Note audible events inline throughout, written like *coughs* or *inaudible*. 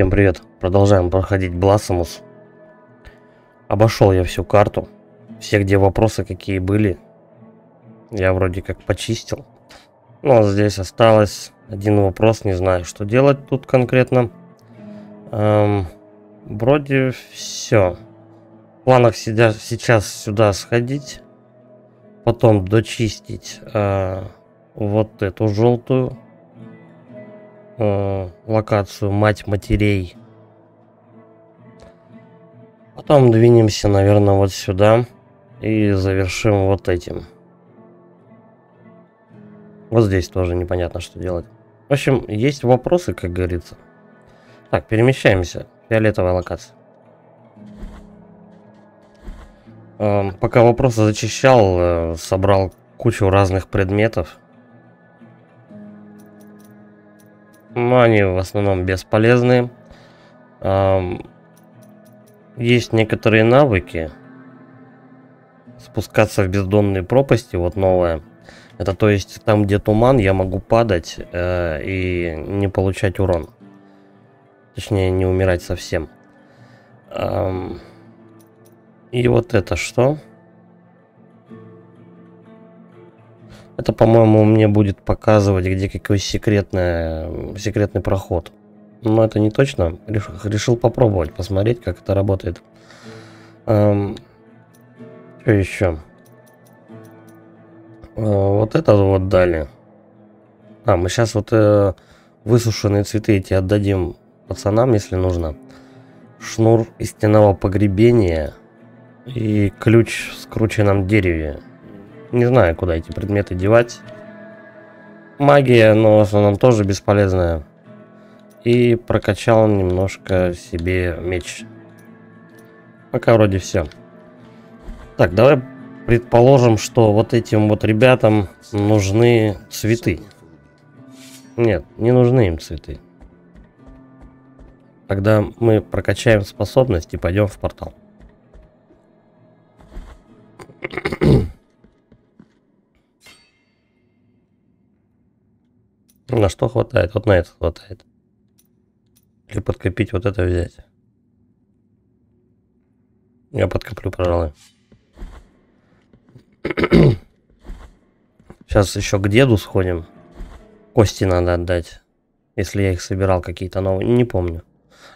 Всем привет. Продолжаем проходить Блассомус. Обошел я всю карту. Все, где вопросы какие были, я вроде как почистил. Но здесь осталось один вопрос, не знаю, что делать тут конкретно. Эм, вроде все. В планах сидя, сейчас сюда сходить. Потом дочистить э, вот эту желтую э, локацию Мать Матерей. Потом двинемся, наверное, вот сюда и завершим вот этим. Вот здесь тоже непонятно, что делать. В общем, есть вопросы, как говорится. Так, перемещаемся. Фиолетовая локация. Эм, пока вопросы зачищал, э, собрал кучу разных предметов. Но они в основном бесполезны. Есть некоторые навыки. Спускаться в бездонные пропасти, вот новое. Это то есть там, где туман, я могу падать э, и не получать урон. Точнее, не умирать совсем. Эм, и вот это что? Это, по-моему, мне будет показывать, где какой секретный, секретный проход. Но это не точно. Решил, попробовать, посмотреть, как это работает. Эм, что еще? Э, вот это вот дали. А, мы сейчас вот э, высушенные цветы эти отдадим пацанам, если нужно. Шнур истинного погребения и ключ в скрученном дереве. Не знаю, куда эти предметы девать. Магия, но в основном тоже бесполезная. И прокачал немножко себе меч. Пока вроде все. Так, давай предположим, что вот этим вот ребятам нужны цветы. Нет, не нужны им цветы. Тогда мы прокачаем способность и пойдем в портал. На что хватает? Вот на это хватает. Или подкопить вот это взять. Я подкоплю, пожалуй. *clears throat* Сейчас еще к деду сходим. Кости надо отдать. Если я их собирал какие-то новые. Не помню.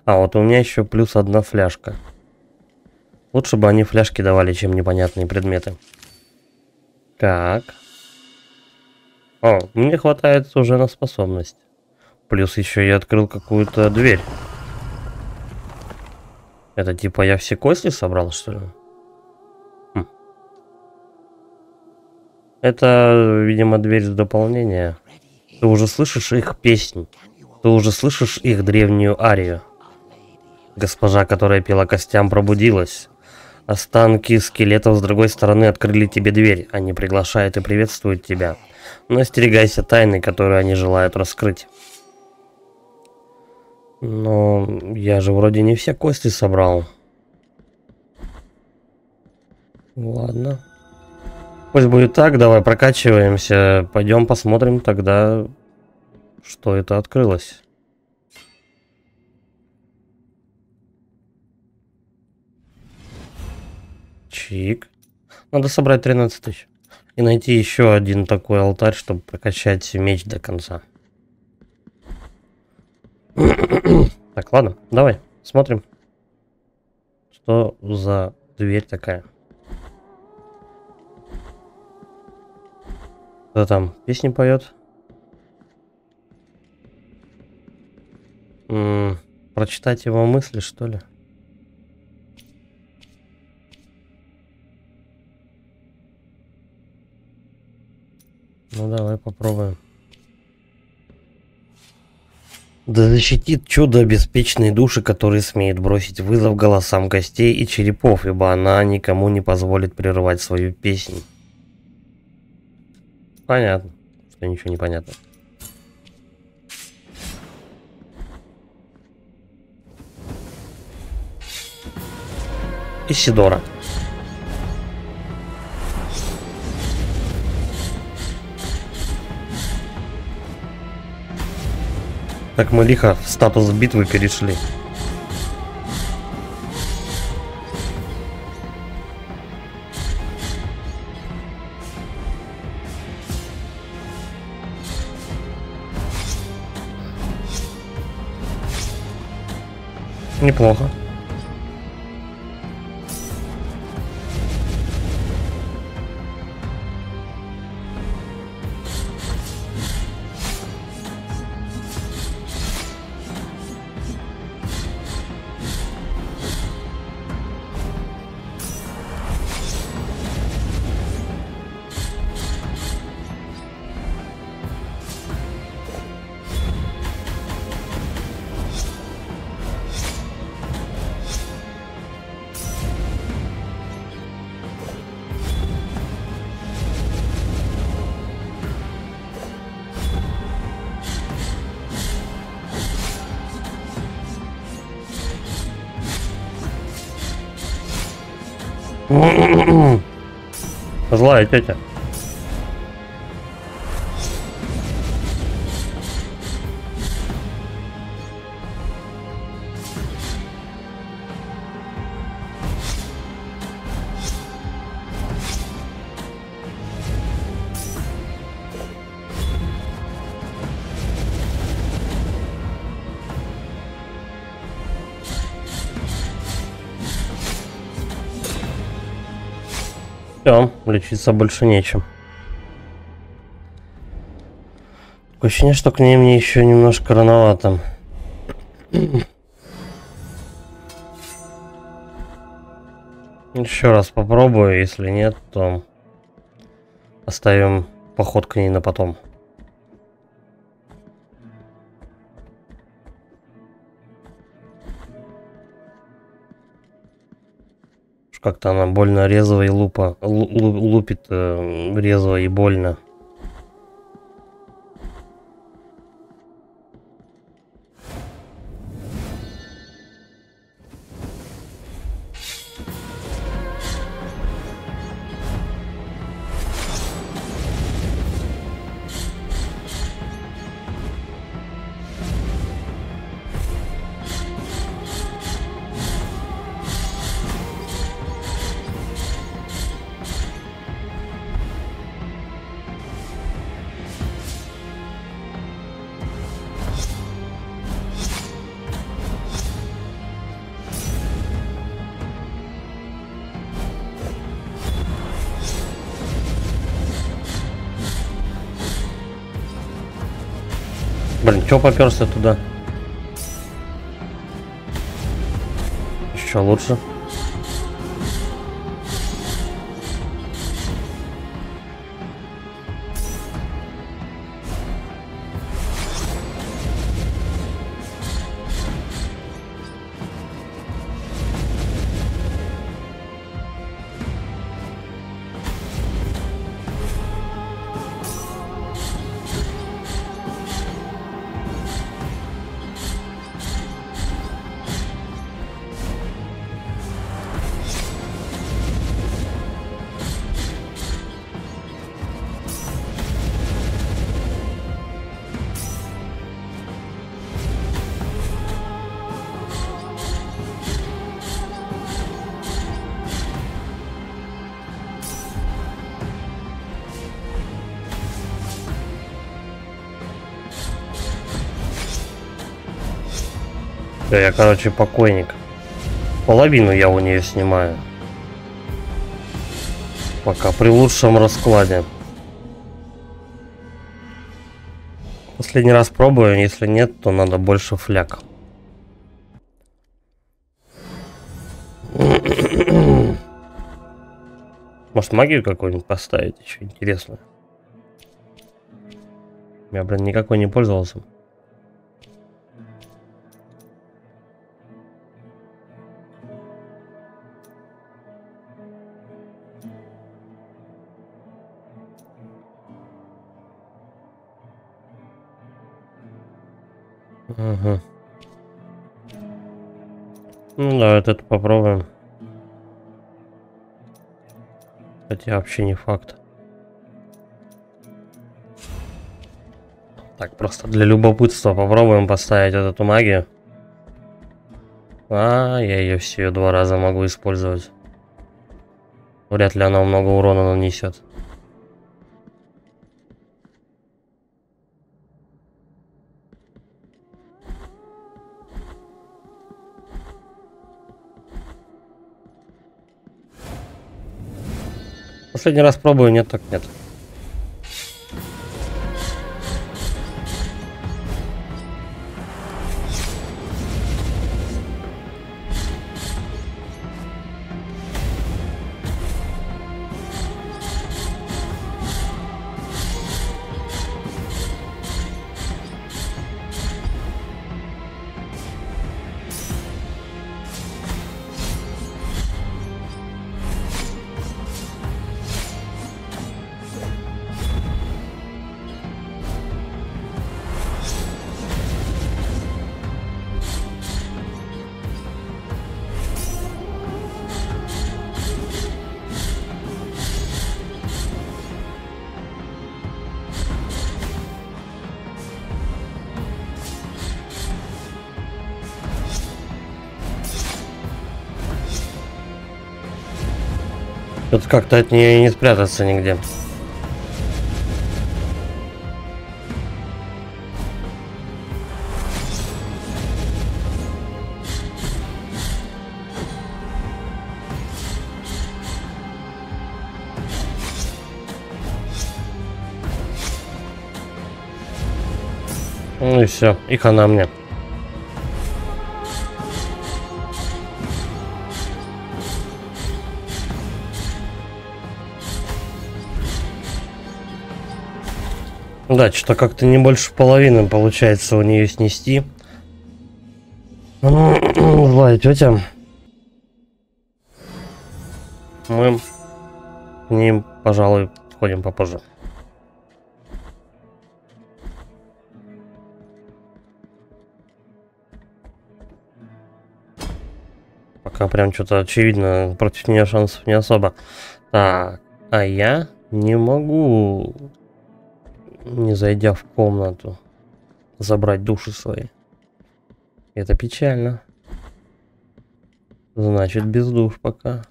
А, вот у меня еще плюс одна фляжка. Лучше бы они фляжки давали, чем непонятные предметы. Так. О, мне хватает уже на способность. Плюс еще я открыл какую-то дверь. Это типа я все кости собрал, что ли? Хм. Это, видимо, дверь с дополнения. Ты уже слышишь их песнь. Ты уже слышишь их древнюю арию. Госпожа, которая пела костям, пробудилась. Останки скелетов с другой стороны открыли тебе дверь. Они приглашают и приветствуют тебя. Но остерегайся тайны, которую они желают раскрыть. Но я же вроде не все кости собрал. Ладно. Пусть будет так, давай прокачиваемся. Пойдем посмотрим тогда, что это открылось. Чик. Надо собрать 13 тысяч. И найти еще один такой алтарь, чтобы прокачать меч до конца. *coughs* Так, ладно, давай, смотрим. Что за дверь такая? Кто там песни поет? М -м, прочитать его мысли, что ли? Ну давай попробуем. Да защитит чудо беспечные души, которые смеют бросить вызов голосам гостей и черепов, ибо она никому не позволит прерывать свою песнь. Понятно, что ничего не понятно. Исидора. Так мы лихо в статус битвы перешли. Неплохо. Злая тетя. Лечиться больше нечем. Ощущение, что к ней мне еще немножко рановато. Еще раз попробую, если нет, то оставим поход к ней на потом. Как-то она больно резво и лупа, лупит э, резво и больно. Чё поперся туда? Еще лучше. Короче, покойник. Половину я у нее снимаю. Пока при лучшем раскладе. Последний раз пробую, если нет, то надо больше фляг. Может магию какую-нибудь поставить еще интересно. Я, блин, никакой не пользовался. Ага. Ну да, этот попробуем. Хотя вообще не факт. Так, просто для любопытства попробуем поставить вот эту магию. А, я ее все два раза могу использовать. Вряд ли она много урона нанесет. Последний раз пробую, нет, так нет. Как-то от нее не спрятаться нигде. Ну и все, их она мне. Да, что-то как-то не больше половины получается у нее снести. *clears throat* Злая тетя. Мы к ним, пожалуй, сходим попозже. Пока прям что-то очевидно, против нее шансов не особо. Так, а я не могу не зайдя в комнату, забрать души свои. Это печально. Значит, без душ пока.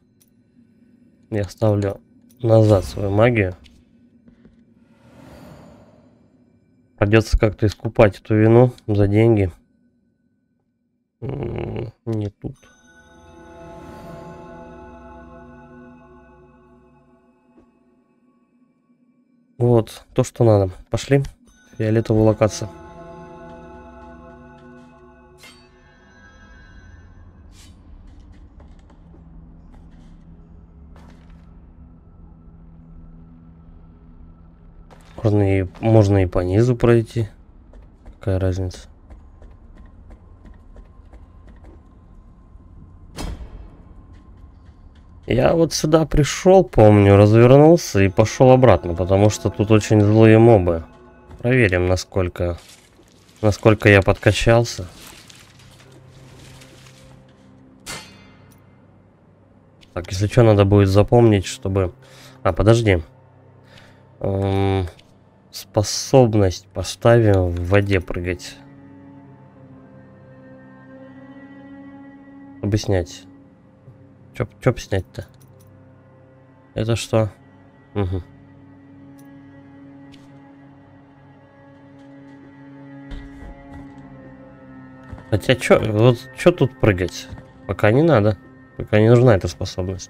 Я ставлю назад свою магию. Придется как-то искупать эту вину за деньги. Не тут. Вот, то, что надо. Пошли. Фиолетовую локацию. Можно и, можно и по низу пройти. Какая разница? Я вот сюда пришел, помню, развернулся и пошел обратно, потому что тут очень злые мобы. Проверим, насколько, насколько я подкачался. Так, если что, надо будет запомнить, чтобы... А, подожди. Эм, способность поставим в воде прыгать. Чтобы снять. Чё, чё снять-то? Это что? Угу. Хотя чё, вот чё тут прыгать? Пока не надо. Пока не нужна эта способность.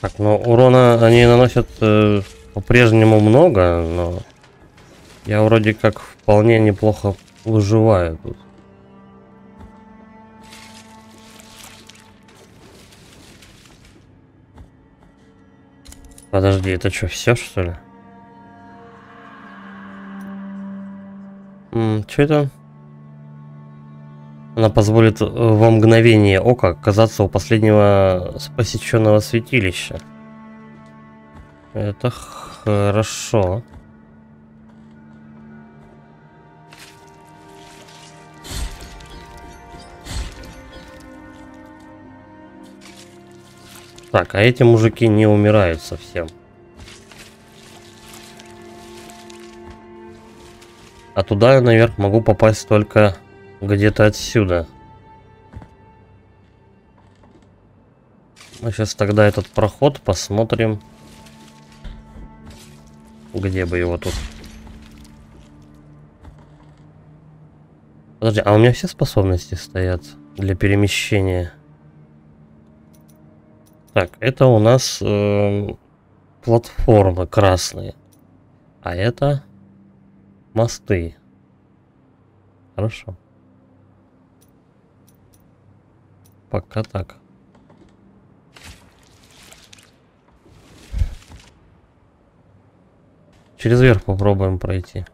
Так, ну урона они наносят э, по-прежнему много, но я вроде как вполне неплохо выживаю тут. Подожди, это что, все что ли? Что это? Она позволит во мгновение ока оказаться у последнего посещенного святилища. Это хорошо. Так, а эти мужики не умирают совсем. А туда я наверх могу попасть только где-то отсюда. Мы сейчас тогда этот проход посмотрим. Где бы его тут? Подожди, а у меня все способности стоят для перемещения? Так, это у нас э, платформы красные. А это мосты. Хорошо. Пока так. Через верх попробуем пройти.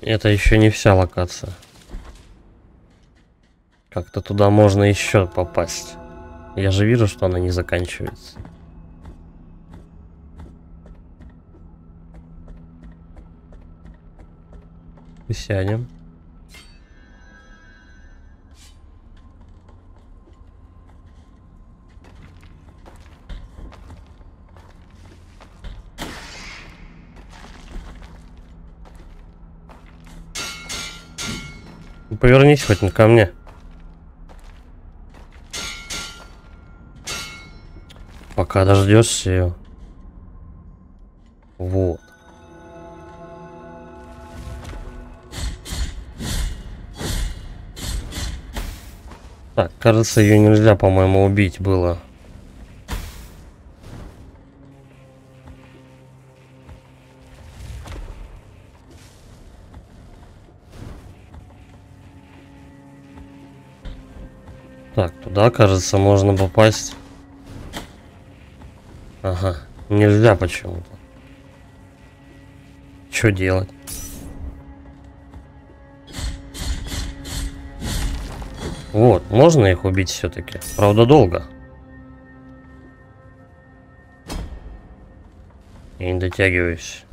Это еще не вся локация. Как-то туда можно еще попасть. Я же вижу, что она не заканчивается. Сядем. Повернись хоть ко мне. Пока дождешься ее. Вот. Так, кажется, ее нельзя, по-моему, убить было. Так, туда, кажется, можно попасть. Ага, нельзя почему-то. Что делать? Вот, можно их убить все-таки. Правда, долго. Я не дотягиваюсь.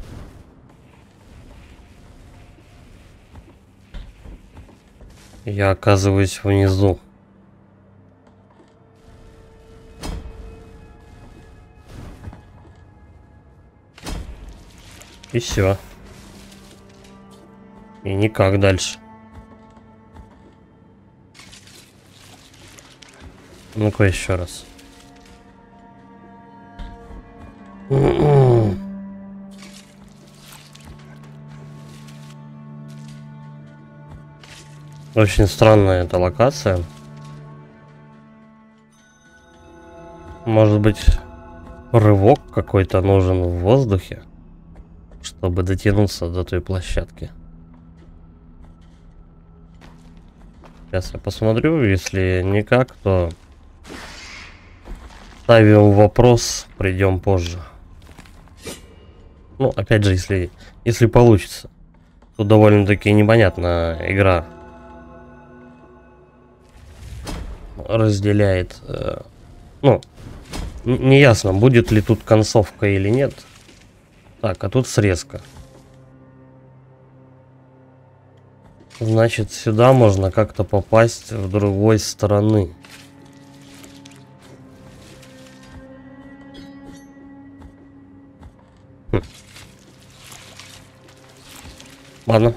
Я оказываюсь внизу. И все. И никак дальше. Ну-ка еще раз. Очень странная эта локация. Может быть, рывок какой-то нужен в воздухе? Чтобы дотянуться до той площадки. Сейчас я посмотрю, если никак, то ставим вопрос, придем позже. Ну, опять же, если, если получится. Тут довольно-таки непонятная игра. Разделяет... Э, ну, не ясно, будет ли тут концовка или нет. Так, а тут срезка. Значит, сюда можно как-то попасть в другой стороны. Хм. Ладно.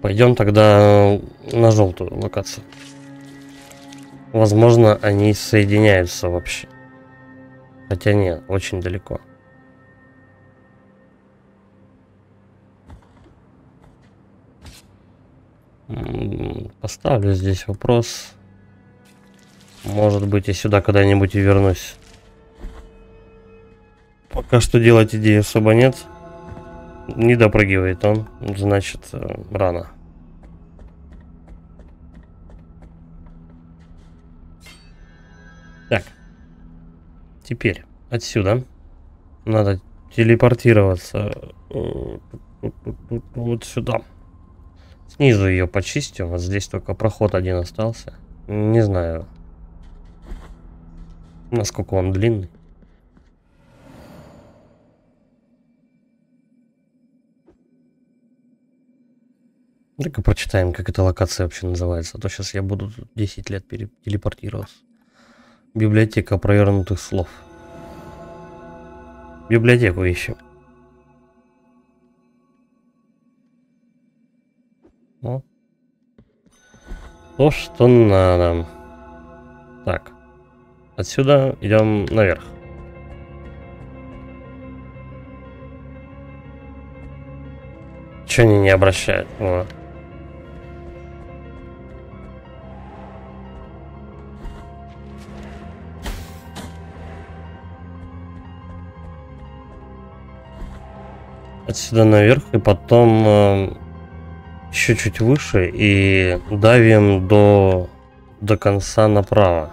Пойдем тогда на желтую локацию. Возможно, они соединяются вообще. Хотя нет, очень далеко. Поставлю здесь вопрос. Может быть, я сюда когда-нибудь и вернусь. Пока что делать идеи особо нет. Не допрыгивает он, значит, э, рано. Так. Теперь отсюда надо телепортироваться э, вот сюда. Снизу ее почистим. Вот здесь только проход один остался. Не знаю, насколько он длинный. Только прочитаем, как эта локация вообще называется. А то сейчас я буду 10 лет телепортироваться. Библиотека провернутых слов. Библиотеку ищем. То, что надо. Так. Отсюда идем наверх. Че они не обращают? Вот. Отсюда наверх и потом э, еще чуть выше и давим до, до конца направо.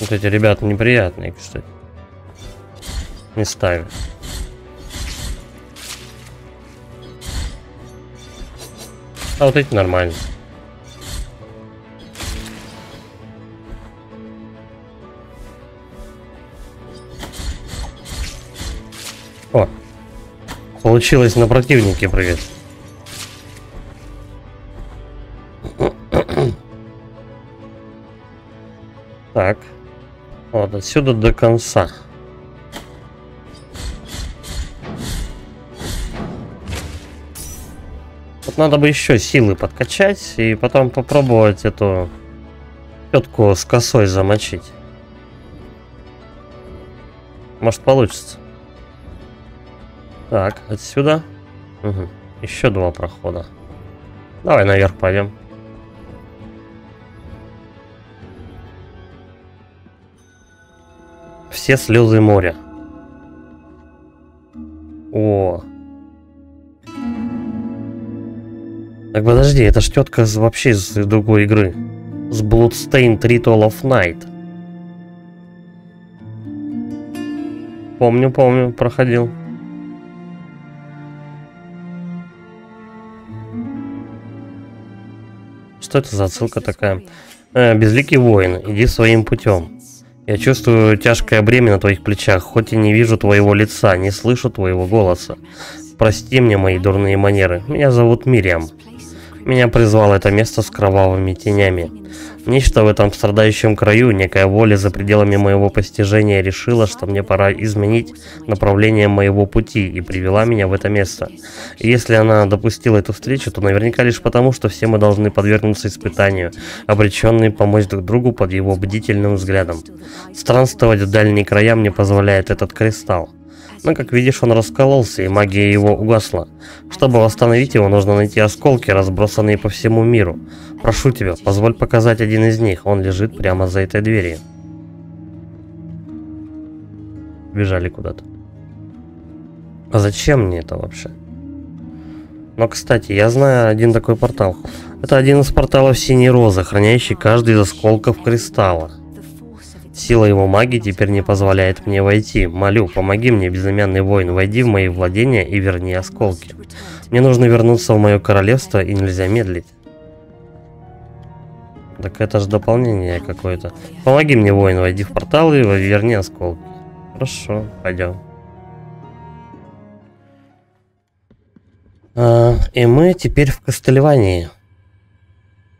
Вот эти ребята неприятные, кстати. Не ставим. А вот эти нормально. О, получилось на противнике прыгать. *coughs* Так. Вот отсюда до конца. Вот надо бы еще силы подкачать и потом попробовать эту тетку с косой замочить. Может получится. Так, отсюда. Угу. Еще два прохода. Давай наверх пойдем. Все слезы моря. О. Так подожди, это ж тетка вообще из другой игры. С Bloodstained Ritual of Night. Помню, помню, проходил. Что это за отсылка такая? Э, безликий воин, иди своим путем. Я чувствую тяжкое бремя на твоих плечах, хоть и не вижу твоего лица, не слышу твоего голоса. Прости мне мои дурные манеры. Меня зовут Мириам. Меня призвало это место с кровавыми тенями. Нечто в этом страдающем краю, некая воля за пределами моего постижения решила, что мне пора изменить направление моего пути и привела меня в это место. И если она допустила эту встречу, то наверняка лишь потому, что все мы должны подвергнуться испытанию, обреченные помочь друг другу под его бдительным взглядом. Странствовать в дальние края мне позволяет этот кристалл. Но, как видишь, он раскололся, и магия его угасла. Чтобы восстановить его, нужно найти осколки, разбросанные по всему миру. Прошу тебя, позволь показать один из них. Он лежит прямо за этой дверью. Бежали куда-то. А зачем мне это вообще? Но, кстати, я знаю один такой портал. Это один из порталов Синей Розы, хранящий каждый из осколков кристалла. Сила его магии теперь не позволяет мне войти. Молю, помоги мне, безымянный воин, войди в мои владения и верни осколки. Мне нужно вернуться в мое королевство и нельзя медлить. Так это же дополнение какое-то. Помоги мне, воин, войди в портал и верни осколки. Хорошо, пойдем. А, и мы теперь в Кастельвании.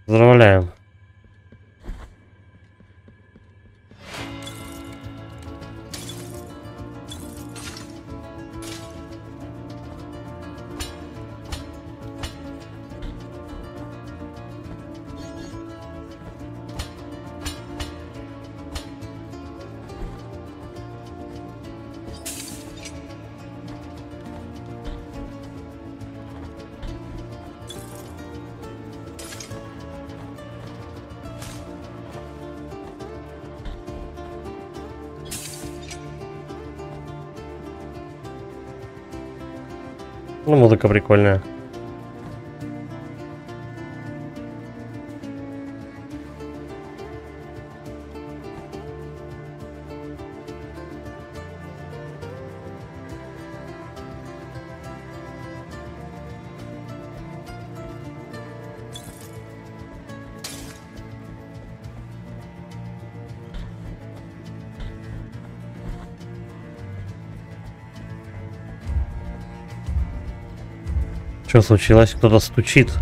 Поздравляем. Ну, музыка прикольная. Что случилось? Кто-то стучит.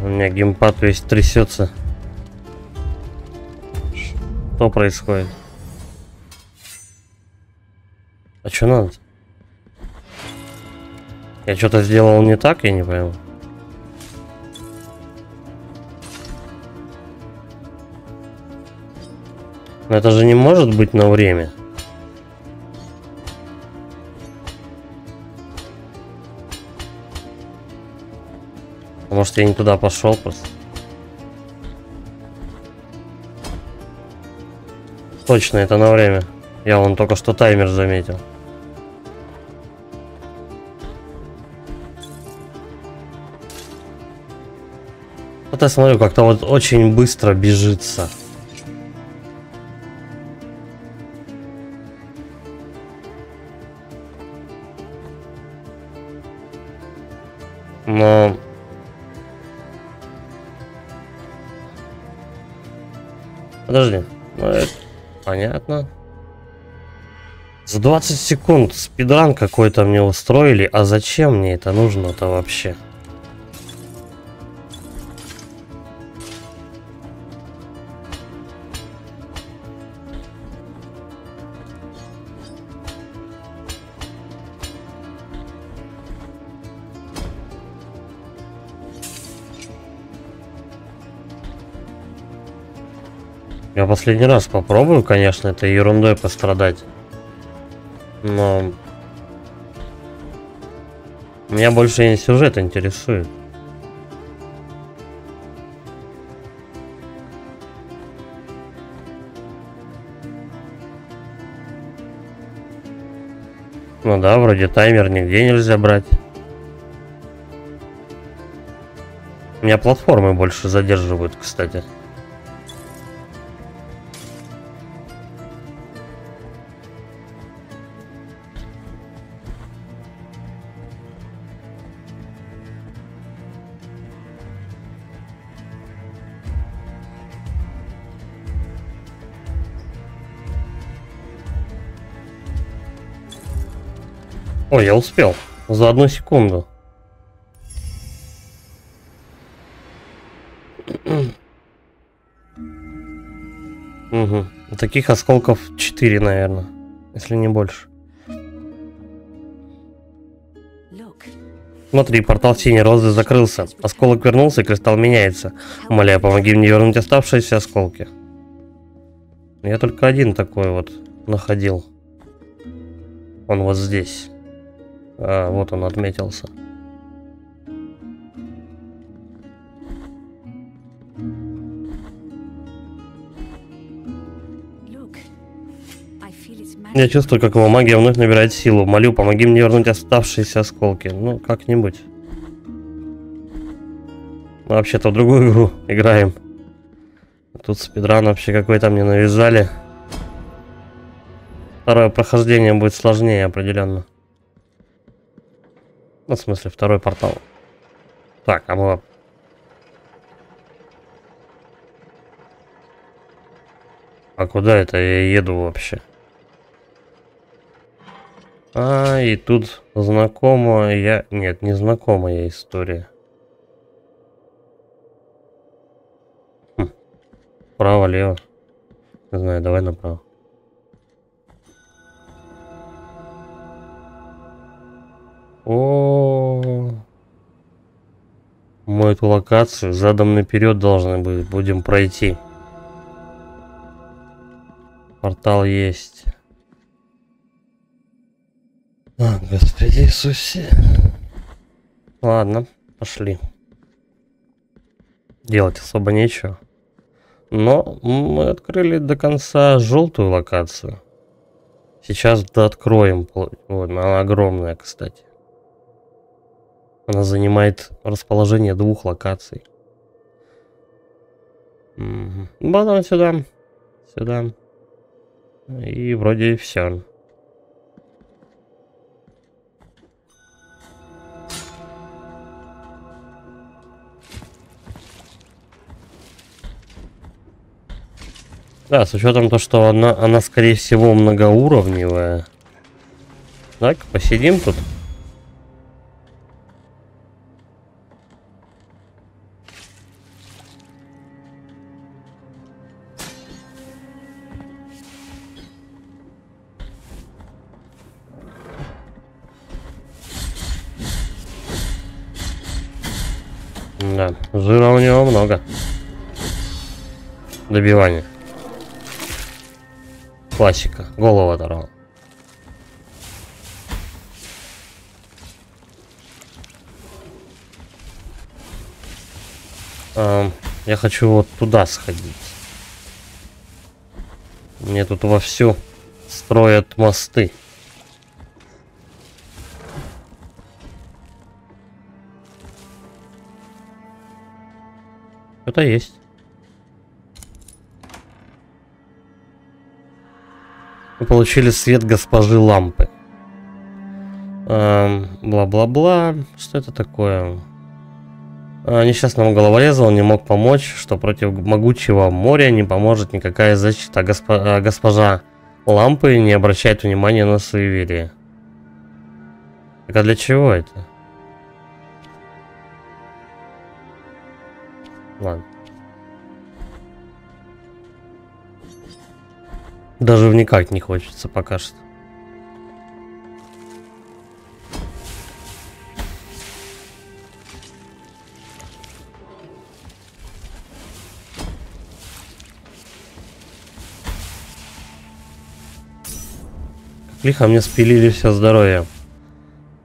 У меня геймпад весь трясется. Что происходит? А что надо? Я что-то сделал не так, я не понял. Но это же не может быть на время. Может я не туда пошел просто. Точно, это на время. Я вон только что таймер заметил. Вот я смотрю, как-то вот очень быстро бежится. Подожди. Ну, это понятно. За 20 секунд спидран какой-то мне устроили, а зачем мне это нужно-то вообще? Последний раз попробую, конечно, этой ерундой пострадать. Но... Меня больше не сюжет интересует. Ну да, вроде таймер нигде нельзя брать. Меня платформы больше задерживают, кстати. Ой, я успел. За одну секунду. Угу. Таких осколков 4, наверное. Если не больше. Смотри, портал синей розы закрылся. Осколок вернулся, и кристалл меняется. Умоляю, помоги мне вернуть оставшиеся осколки. Я только один такой вот находил. Он вот здесь. А, вот он отметился. Я чувствую, как его магия вновь набирает силу. Молю, помоги мне вернуть оставшиеся осколки. Ну, как-нибудь. Мы вообще-то в другую игру *laughs* играем. Тут спидран вообще какой-то мне навязали. Второе прохождение будет сложнее определенно. Ну, в смысле, второй портал. Так, а мы... А куда это я еду вообще? А, и тут знакомая... Нет, не знакомая история. Хм. Право-лево. Не знаю, давай направо. О, мы эту локацию задом наперед должны быть, будем пройти. Портал есть. А, Господи Иисусе. Ладно, пошли. Делать особо нечего. Но мы открыли до конца желтую локацию. Сейчас да откроем. Вот, она огромная, кстати. Она занимает расположение двух локаций. Угу. Потом сюда. Сюда. И вроде все. Да, с учетом то, что она, она скорее всего многоуровневая. Так, посидим тут. Да, жира у него много. Добивание. Классика. Голову оторвал. Эм, я хочу вот туда сходить. Мне тут вовсю строят мосты. Это есть. Мы получили свет госпожи лампы. Эм, бла-бла-бла. Эм, Что это такое? А, несчастному головорезу он не мог помочь, что против могучего моря не поможет никакая защита. Госпо а, госпожа лампы не обращает внимания на суеверие. Так а для чего это? Ладно. Даже вникать не хочется пока что. Лихо мне спилили все здоровье.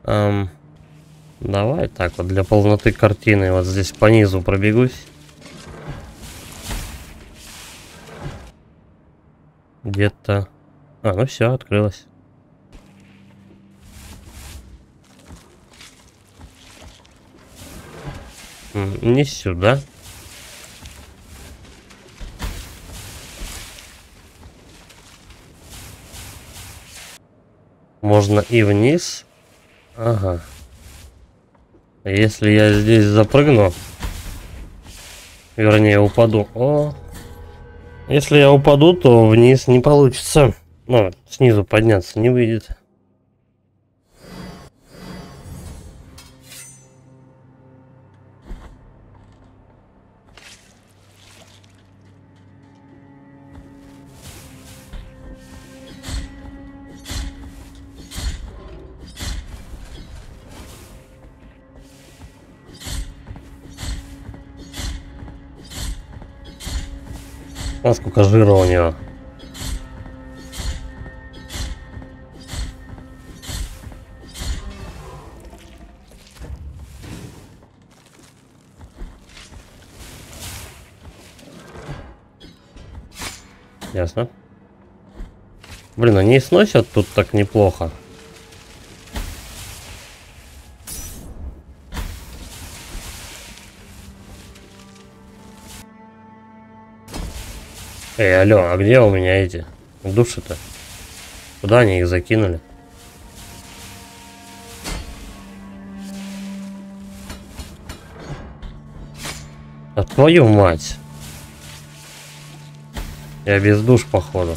Эм, давай так вот для полноты картины вот здесь по низу пробегусь. Где-то... А, ну все, открылось. Не сюда. Можно и вниз. Ага. Если я здесь запрыгну, вернее упаду. О, если я упаду, то вниз не получится. Ну, снизу подняться не выйдет. А сколько жира у него. Ясно. Блин, они сносят тут так неплохо. Эй, алло, а где у меня эти души-то? Куда они их закинули? А твою мать! Я без душ, походу.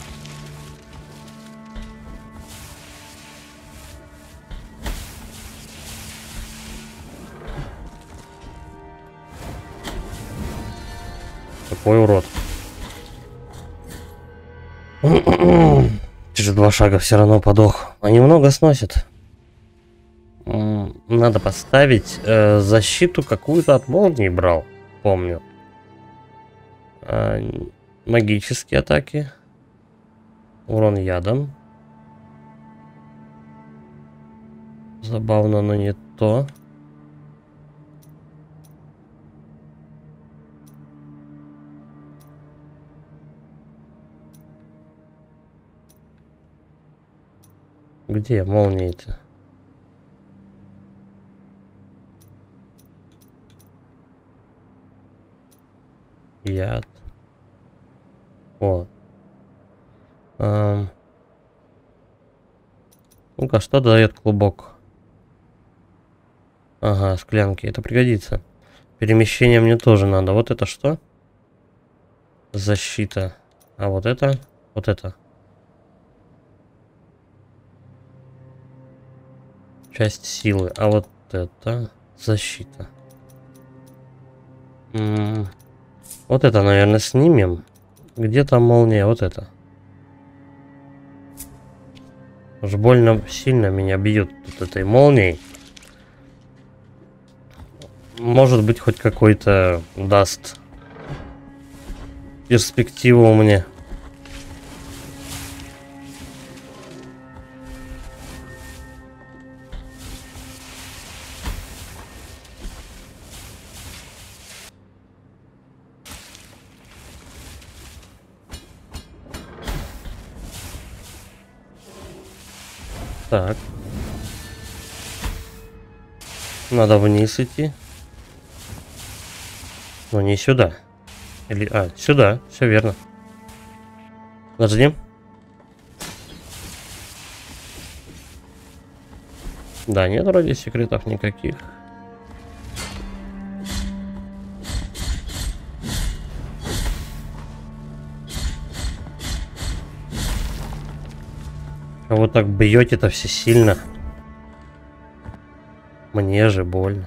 Какой урод. Через два шага все равно подох. Они много сносят. Надо поставить э, защиту какую-то от молнии брал, помню. Э, магические атаки. Урон ядом. Забавно, но не то. Где молния-то? Яд. Вот. Эм. Ну-ка, что дает клубок? Ага, склянки. Это пригодится. Перемещение мне тоже надо. Вот это что? Защита. А вот это? Вот это. Часть силы. А вот это защита. М -м -м. Вот это, наверное, снимем. Где там молния? Вот это. Уж больно сильно меня бьют тут этой молнией. может быть, хоть какой-то даст перспективу мне. Так. Надо вниз идти. Но не сюда. Или... А, сюда. Все верно. Подожди. Да, нет вроде секретов никаких. Вот так бьете-то все сильно. Мне же больно.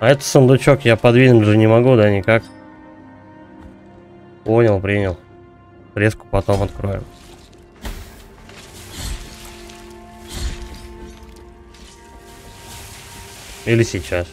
А это сундучок я подвинуть же не могу, да, никак? Понял, принял. Резку потом откроем. Или сейчас.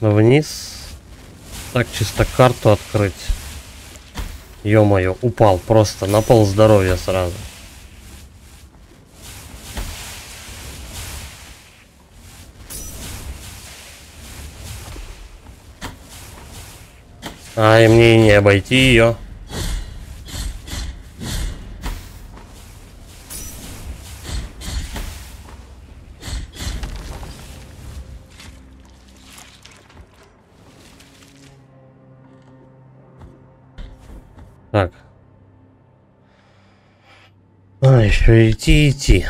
Вниз. Так, чисто карту открыть. Ё-моё, упал просто на пол здоровья сразу. А, и мне не обойти ее. Еще идти, идти.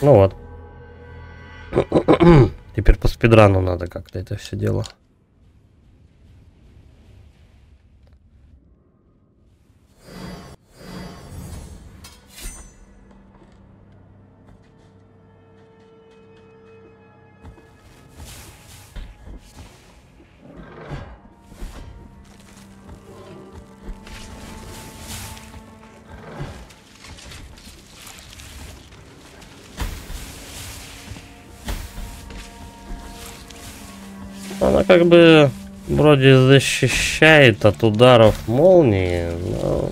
Ну вот. Теперь по спидрану надо как-то это все дело. Бы вроде защищает от ударов молнии, но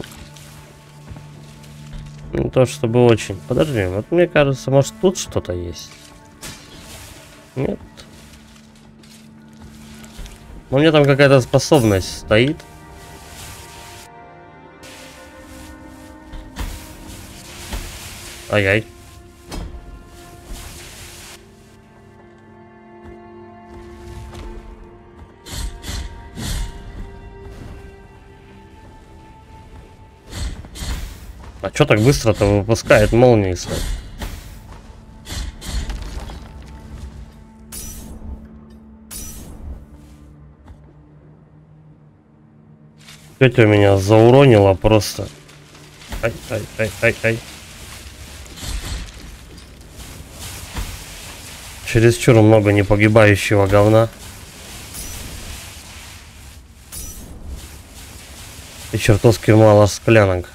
не то чтобы очень. Подожди, вот мне кажется, может тут что-то есть. Нет. У меня там какая-то способность стоит. Ай-яй. Что так быстро-то выпускает молнии свои? Тетя меня зауронила просто. Ай, ай, ай, ай, ай. Чересчур много непогибающего говна. И чертовски мало склянок.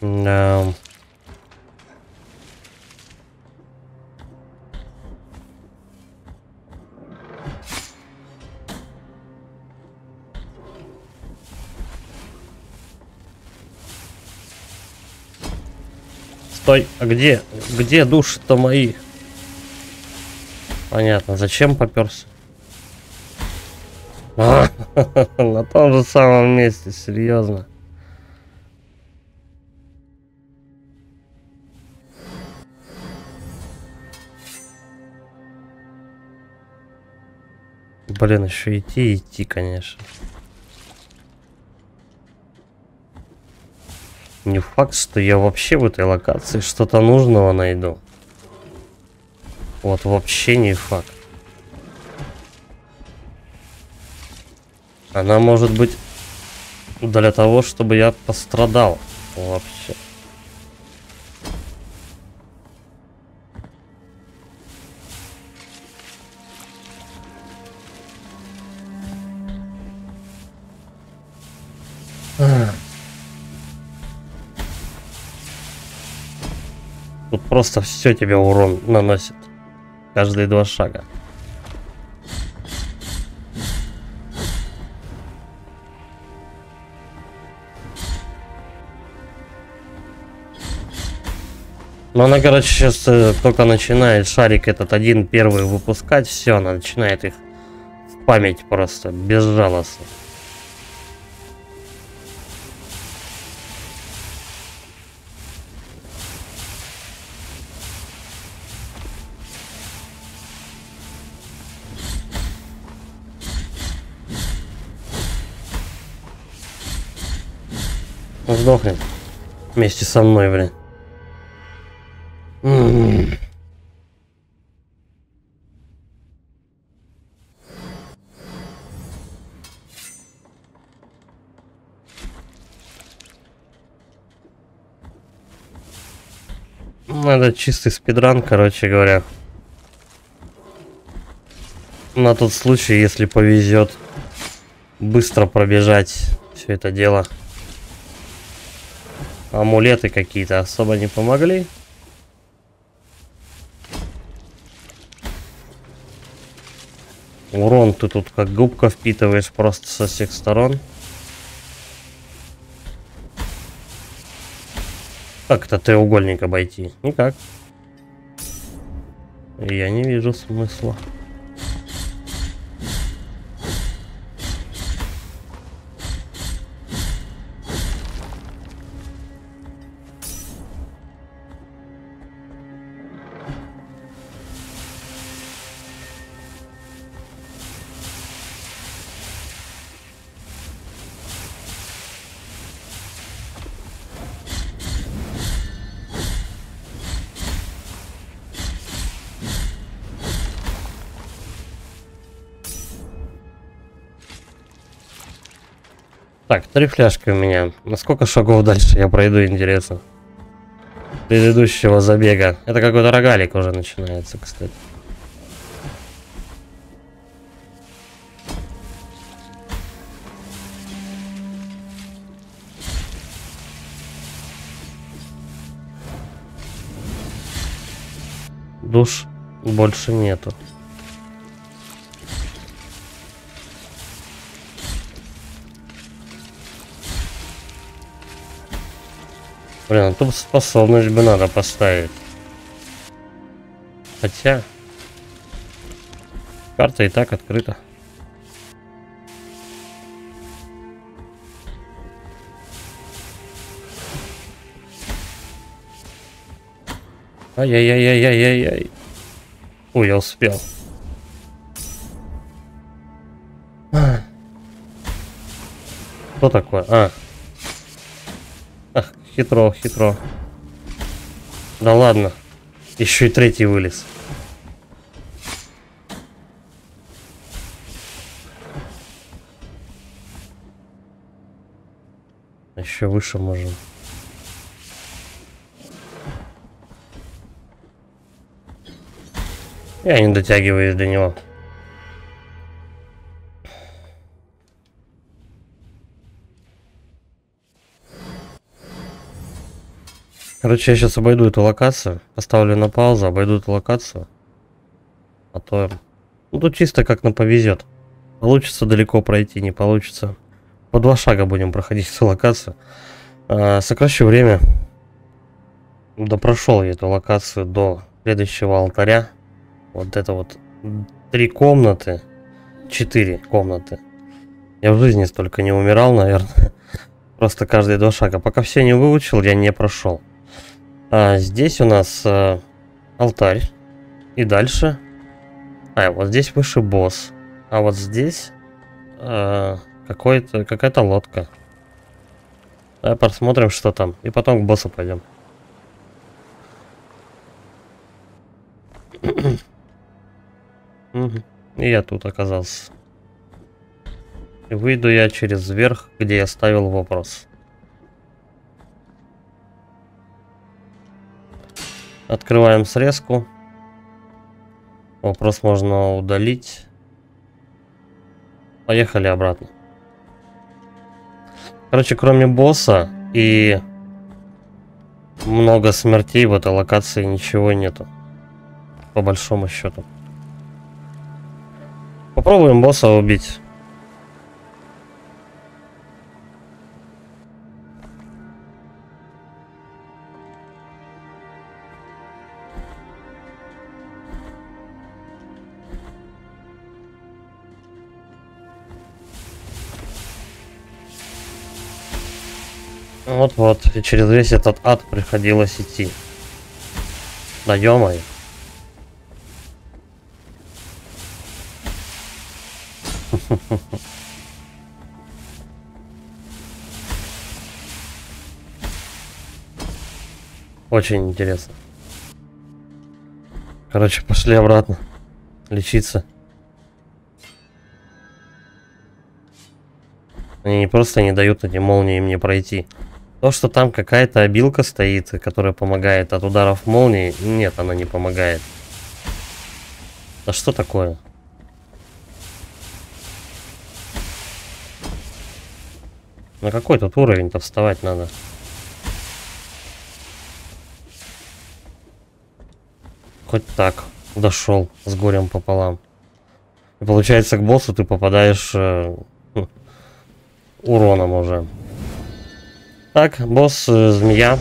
Да. Стой, а где? Где души-то мои? Понятно. Зачем поперся? А, *laughs* на том же самом месте, серьезно. Блин, еще идти, идти, конечно. Не факт, что я вообще в этой локации что-то нужного найду. Вот вообще не факт. Она может быть для того, чтобы я пострадал вообще. Просто все тебе урон наносит. Каждые два шага. Но она, короче, сейчас э, только начинает шарик этот один первый выпускать, все, она начинает их в память просто безжалостно. Сдохнет. Вместе со мной, блин. Это чистый спидран, короче говоря. На тот случай, если повезет быстро пробежать все это дело. Амулеты какие-то особо не помогли. Урон ты тут как губка впитываешь просто со всех сторон. Как это треугольник обойти? Никак. Я не вижу смысла. Так, три фляжки у меня. На сколько шагов дальше я пройду, интересно? Предыдущего забега. Это какой-то рогалик уже начинается, кстати. Душ больше нету. Блин, а тут способность бы надо поставить. Хотя... Карта и так открыта. Ай-яй-яй-яй-яй-яй. Ой, я успел. Что такое? А, Хитро, хитро. Да ладно. Еще и третий вылез. Еще выше можем. Я не дотягиваюсь до него. Короче, я сейчас обойду эту локацию. Поставлю на паузу, обойду эту локацию. А то... Ну, тут чисто как нам повезет. Получится далеко пройти, не получится. По два шага будем проходить эту локацию. А, сокращу время. Да прошел я эту локацию до следующего алтаря. Вот это вот три комнаты. Четыре комнаты. Я в жизни столько не умирал, наверное. *laughs* Просто каждые два шага. Пока все не выучил, я не прошел. А здесь у нас э, алтарь. И дальше. А, вот здесь выше босс. А вот здесь какой-то какая-то лодка. Давай посмотрим, что там. И потом к боссу пойдем. *clears throat* И я тут оказался. И выйду я через верх, где я ставил вопрос. Открываем срезку. Вопрос можно удалить. Поехали обратно. Короче, кроме босса и много смертей в этой локации ничего нету. По большому счету. Попробуем босса убить. Вот-вот, и через весь этот ад приходилось идти. Да ё *laughs* Очень интересно. Короче, пошли обратно. Лечиться. Они не просто не дают эти молнии мне пройти. То, что там какая-то обилка стоит, которая помогает от ударов молнии, нет, она не помогает. А что такое? На какой тут уровень-то вставать надо? Хоть так дошел с горем пополам. И получается, к боссу ты попадаешь э, *laughs* уроном уже. Так, босс, э, змея.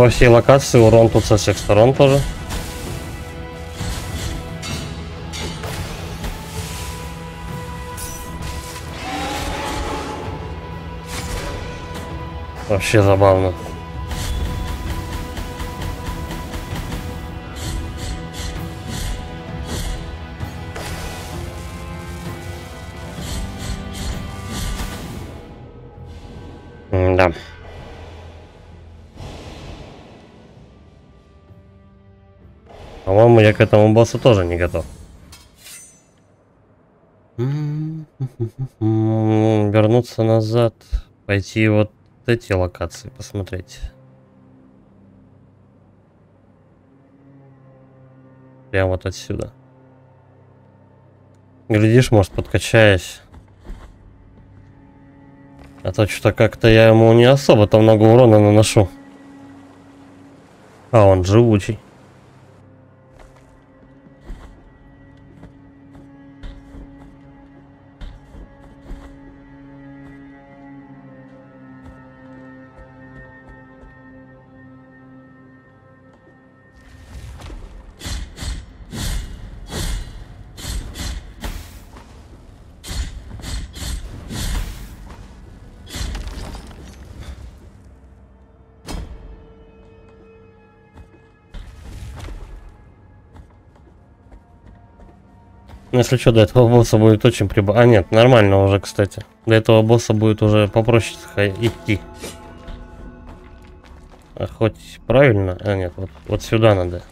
Во всей локации, урон тут со всех сторон тоже. Вообще забавно. По-моему, я к этому боссу тоже не готов. Вернуться назад. Пойти вот эти локации посмотреть. Прямо вот отсюда. Глядишь, может, подкачаюсь. А то что-то как-то я ему не особо-то много урона наношу. А он живучий. Если что, до этого босса будет очень прибо... А нет, нормально уже, кстати. До этого босса будет уже попроще идти. А хоть правильно? А нет, вот, вот сюда надо.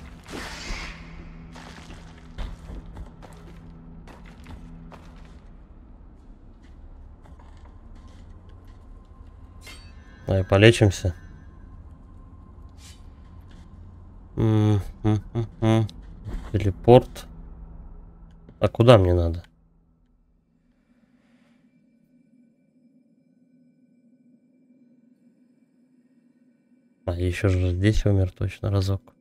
Давай полечимся. Телепорт. А куда мне надо? А, еще же здесь умер точно разок.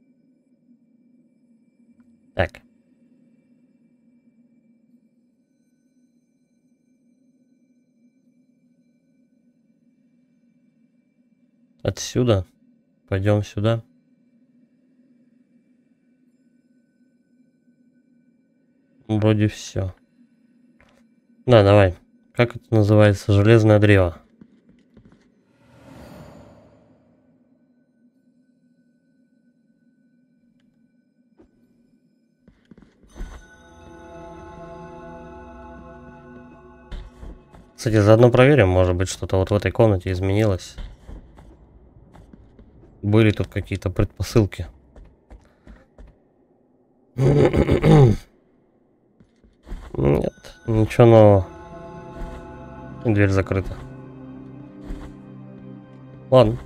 Так. Отсюда. Пойдем сюда. Вроде все. Да, давай. Как это называется? Железное древо. Кстати, заодно проверим, может быть, что-то вот в этой комнате изменилось. Были тут какие-то предпосылки. *clears throat* Нет, ничего нового. Дверь закрыта. Ладно.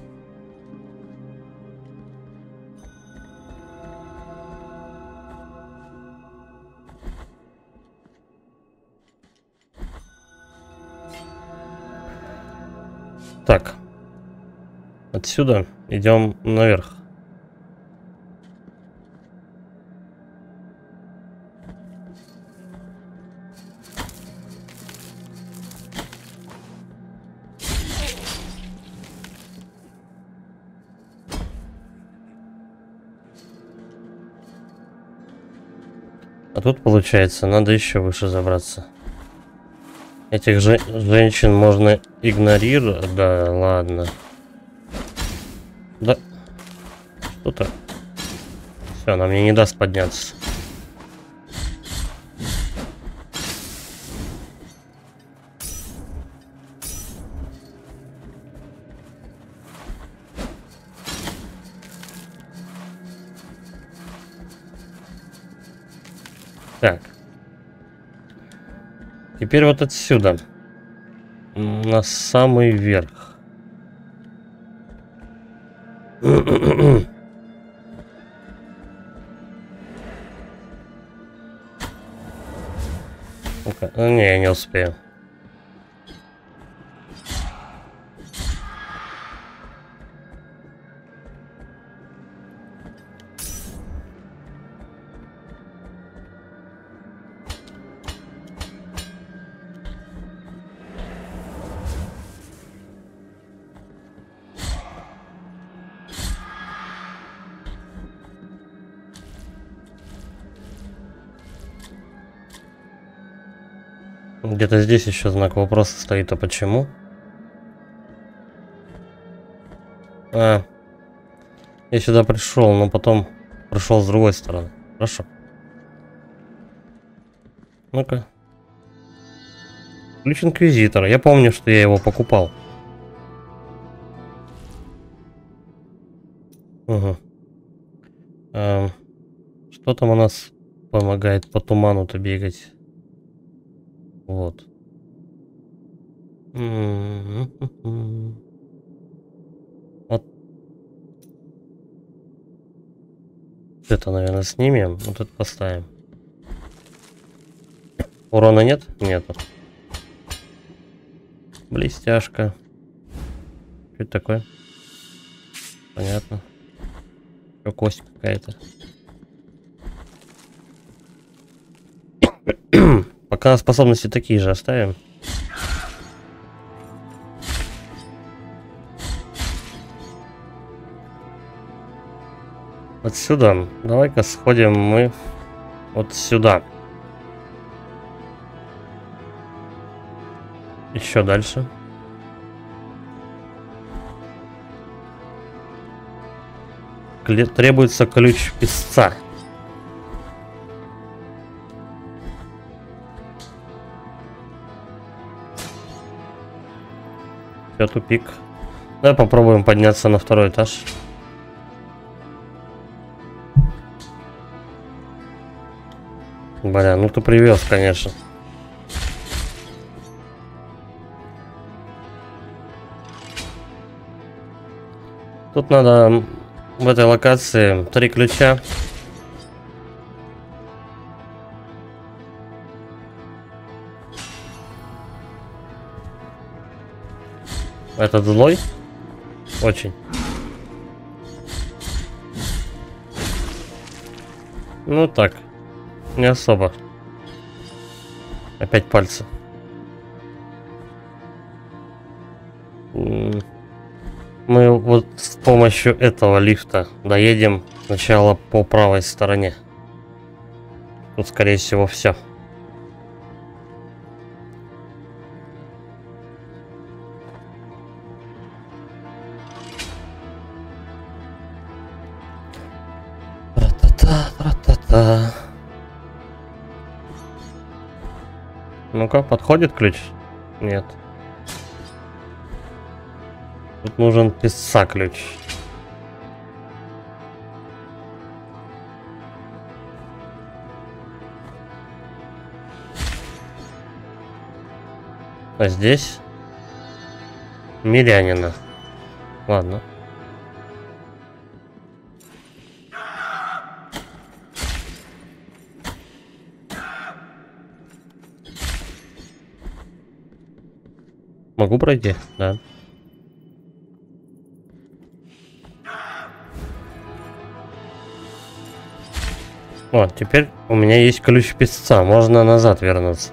Так. Отсюда идем наверх. А тут получается, надо еще выше забраться. Этих же женщин можно игнорировать. Да, ладно. Да. Что-то. Все, она мне не даст подняться. Теперь вот отсюда. На самый верх. ну Не, я не успею. Где-то здесь еще знак вопроса стоит, а почему? А, я сюда пришел, но потом пришел с другой стороны. Хорошо. Ну-ка. Ключ Инквизитора. Я помню, что я его покупал. Угу. А, что там у нас помогает по туману-то бегать? Вот. Вот. Это, наверное, снимем. Вот это поставим. Урона нет? Нету. Блестяшка. Что это такое? Понятно. Что кость какая-то. *coughs* Пока способности такие же оставим. Вот сюда. Давай-ка сходим мы вот сюда. Еще дальше. Требуется ключ песца. Все, тупик. Давай попробуем подняться на второй этаж. Бля, ну ты привез, конечно. Тут надо в этой локации три ключа. Этот злой? Очень. Ну так. Не особо. Опять пальцы. Мы вот с помощью этого лифта доедем сначала по правой стороне. Тут, скорее всего, все. Ну-ка, подходит ключ? Нет. Тут нужен писца ключ. А здесь? Мирянина. Ладно. Могу пройти? Да. О, теперь у меня есть ключ песца. Можно назад вернуться.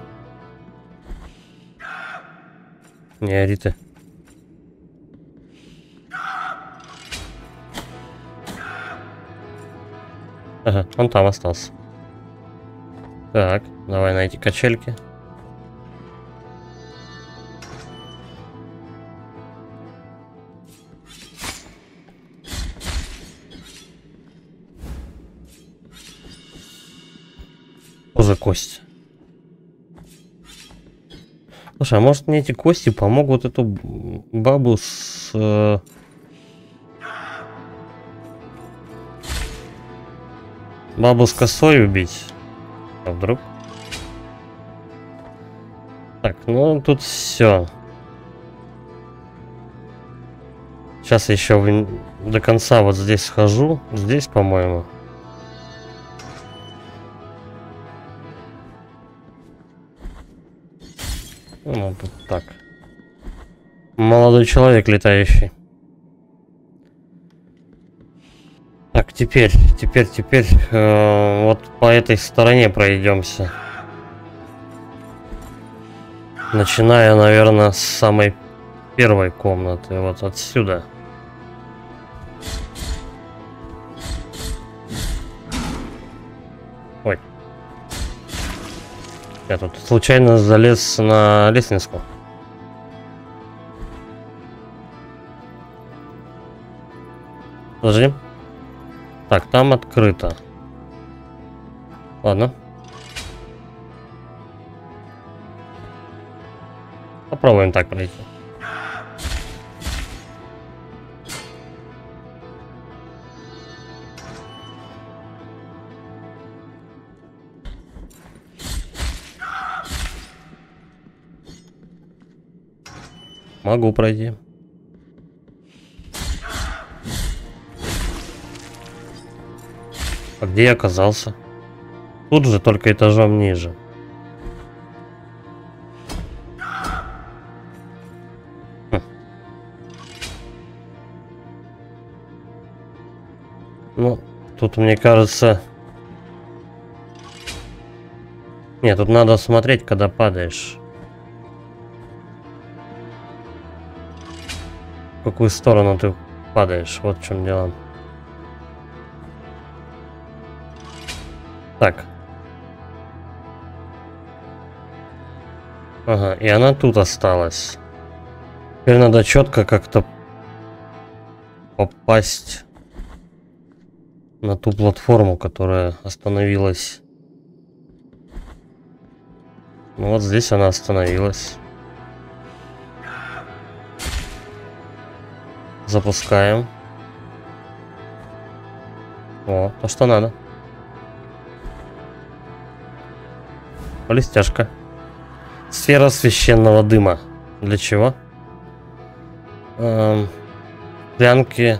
Не ори ты. Ага, он там остался. Так, давай на эти качельки. За кость? Слушай, а может мне эти кости помогут эту бабу с... Э... Бабу с косой убить? А вдруг? Так, ну тут все. Сейчас еще в... до конца вот здесь схожу. Здесь, по-моему. Ну, тут так. Молодой человек летающий. Так, теперь, теперь, теперь, э, вот по этой стороне пройдемся. Начиная, наверное, с самой первой комнаты, вот отсюда. Я тут случайно залез на лестницу. Подожди. Так, там открыто. Ладно. Попробуем так пройти. Могу пройти. А где я оказался? Тут же, только этажом ниже. Хм. Ну, тут мне кажется... Нет, тут надо смотреть, когда падаешь. В какую сторону ты падаешь. Вот в чем дело. Так. Ага, и она тут осталась. Теперь надо четко как-то попасть на ту платформу, которая остановилась. Ну вот здесь она остановилась. Запускаем. О, то что надо. Блестяшка. Сфера священного дыма. Для чего? Эм, клянки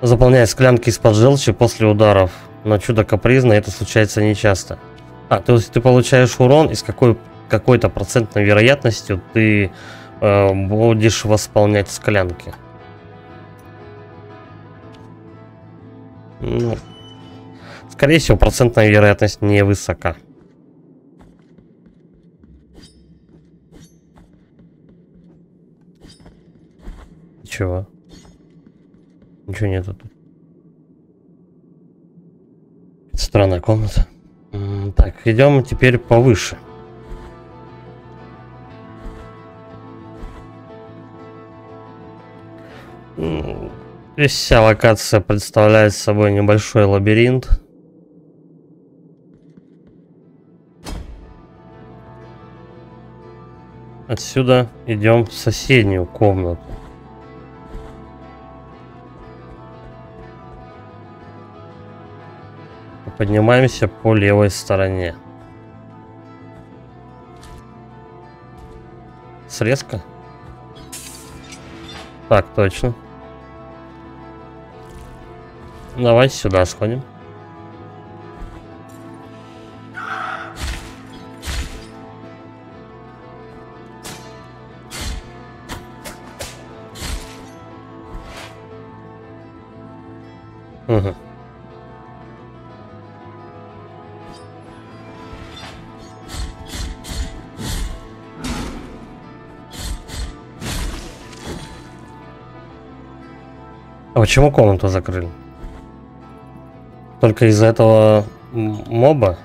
Заполняя склянки из-под желчи после ударов. Но чудо капризно, это случается нечасто. А, то есть ты получаешь урон, и с какой, какой-то процентной вероятностью ты э, будешь восполнять склянки. Ну, скорее всего, процентная вероятность невысока. Чего? Ничего нету тут. Странная комната. Так, идем теперь повыше. Здесь вся локация представляет собой небольшой лабиринт. Отсюда идем в соседнюю комнату. Поднимаемся по левой стороне. Срезка? Так, точно. Давай сюда сходим. Угу. А почему комнату закрыли? Только из-за этого моба?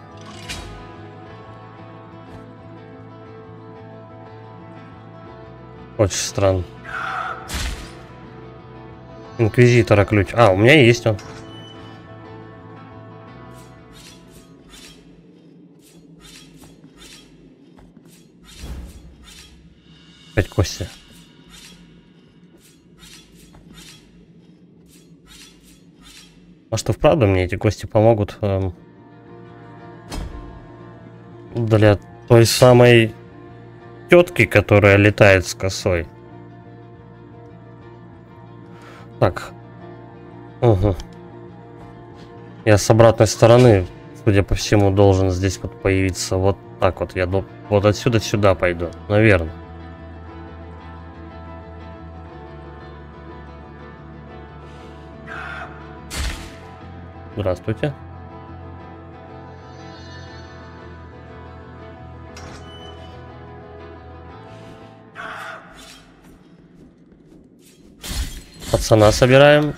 Очень странно. Инквизитора ключ. А, у меня есть он. Вправду мне эти кости помогут эм, для той самой тетки, которая летает с косой. Так. Угу. Я с обратной стороны, судя по всему, должен здесь вот появиться. Вот так вот. Я вот отсюда сюда пойду. Наверное. Здравствуйте. Пацана собираем.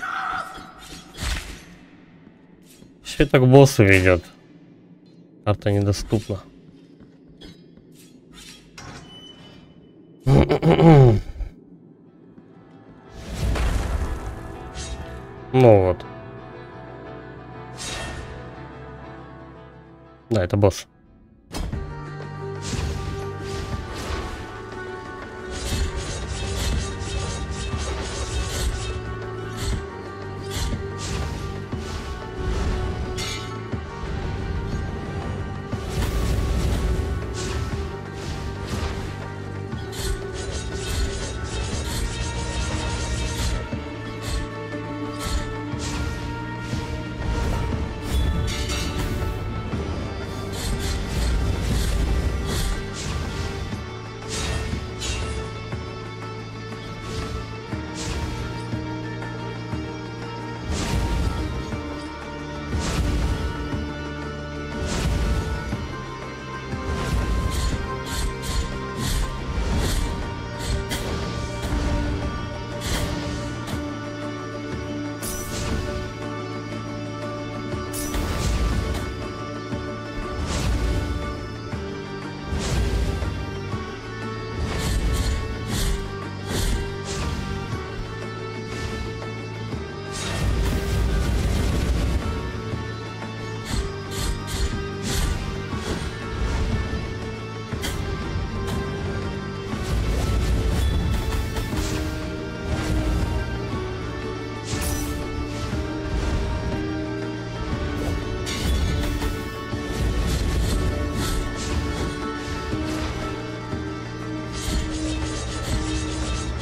Все это к боссу ведет. Карта недоступна. Да, это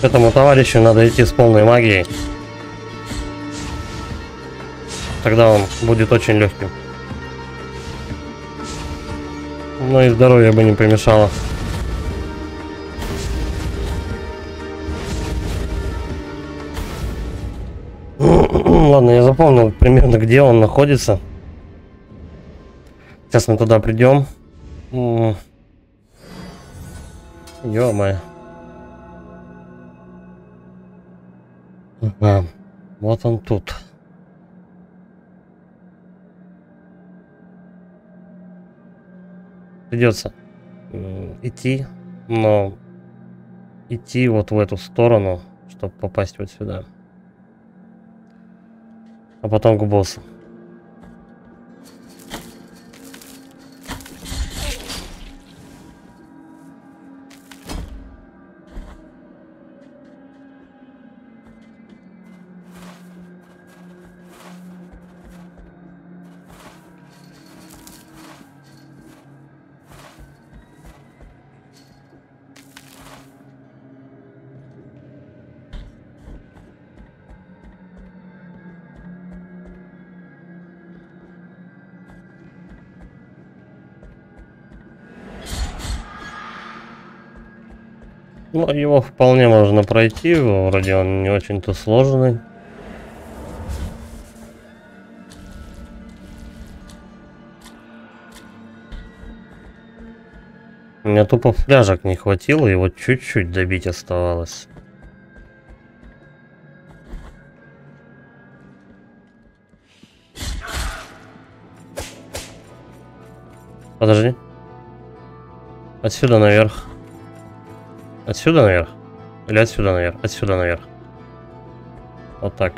Этому товарищу надо идти с полной магией. Тогда он будет очень легким. Ну и здоровье бы не помешало. *clears throat* Ладно, я запомнил примерно, где он находится. Сейчас мы туда придем. Ё-моё. Ага, вот он тут. Придется идти, но идти вот в эту сторону, чтобы попасть вот сюда. А потом к боссу. Ну, его вполне можно пройти, вроде он не очень-то сложный. У меня тупо фляжек не хватило, его чуть-чуть добить оставалось. Подожди. Отсюда наверх. Отсюда наверх? Или отсюда наверх? Отсюда наверх. Вот так.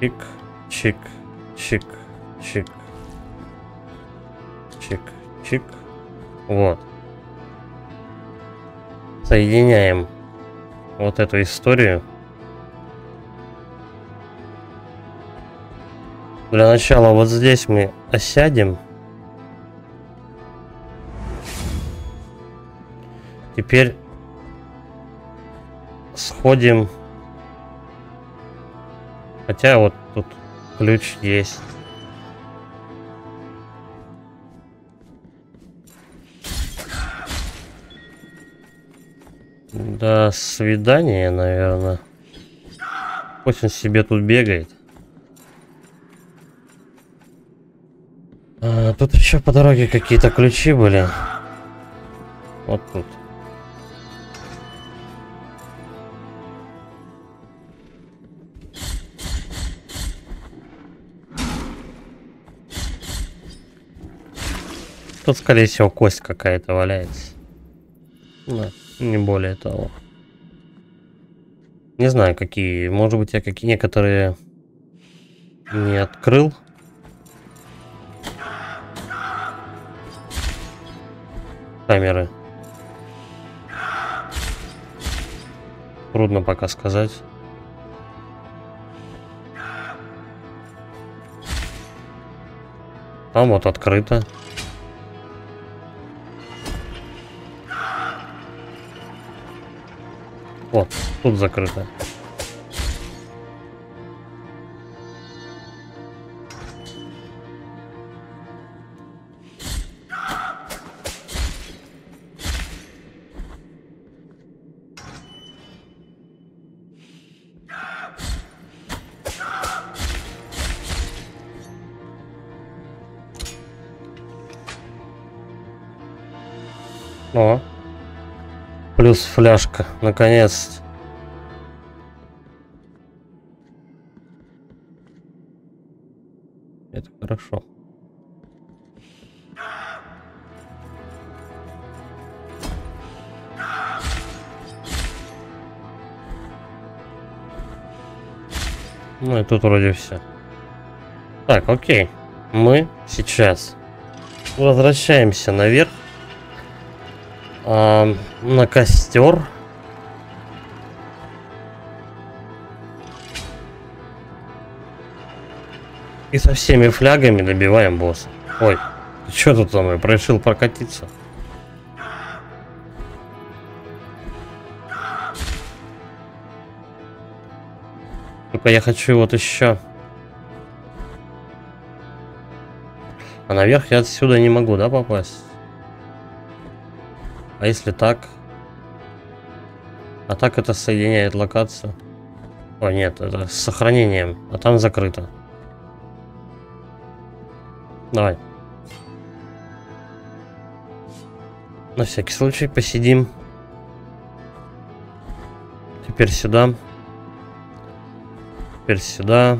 Чик, чик, чик, чик. Чик, чик. Вот. Соединяем вот эту историю. Для начала вот здесь мы осядем. Теперь сходим. Хотя вот тут ключ есть. До свидания, наверное. Пусть он себе тут бегает. А, тут еще по дороге какие-то ключи были. Вот тут. Тут, скорее всего, кость какая-то валяется. Да, не более того. Не знаю, какие. Может быть, я какие некоторые не открыл. Камеры. Трудно пока сказать. Там вот открыто. О, тут закрыто. Плюс фляжка, наконец. Это хорошо. Ну и тут вроде все. Так, окей. Мы сейчас возвращаемся наверх а, на костер. И со всеми флягами добиваем босса. Ой, ты что тут со мной? Решил прокатиться. Только я хочу вот еще. А наверх я отсюда не могу, да, попасть? А если так? А так это соединяет локацию. О, нет, это с сохранением. А там закрыто. Давай. На всякий случай посидим. Теперь сюда. Теперь сюда.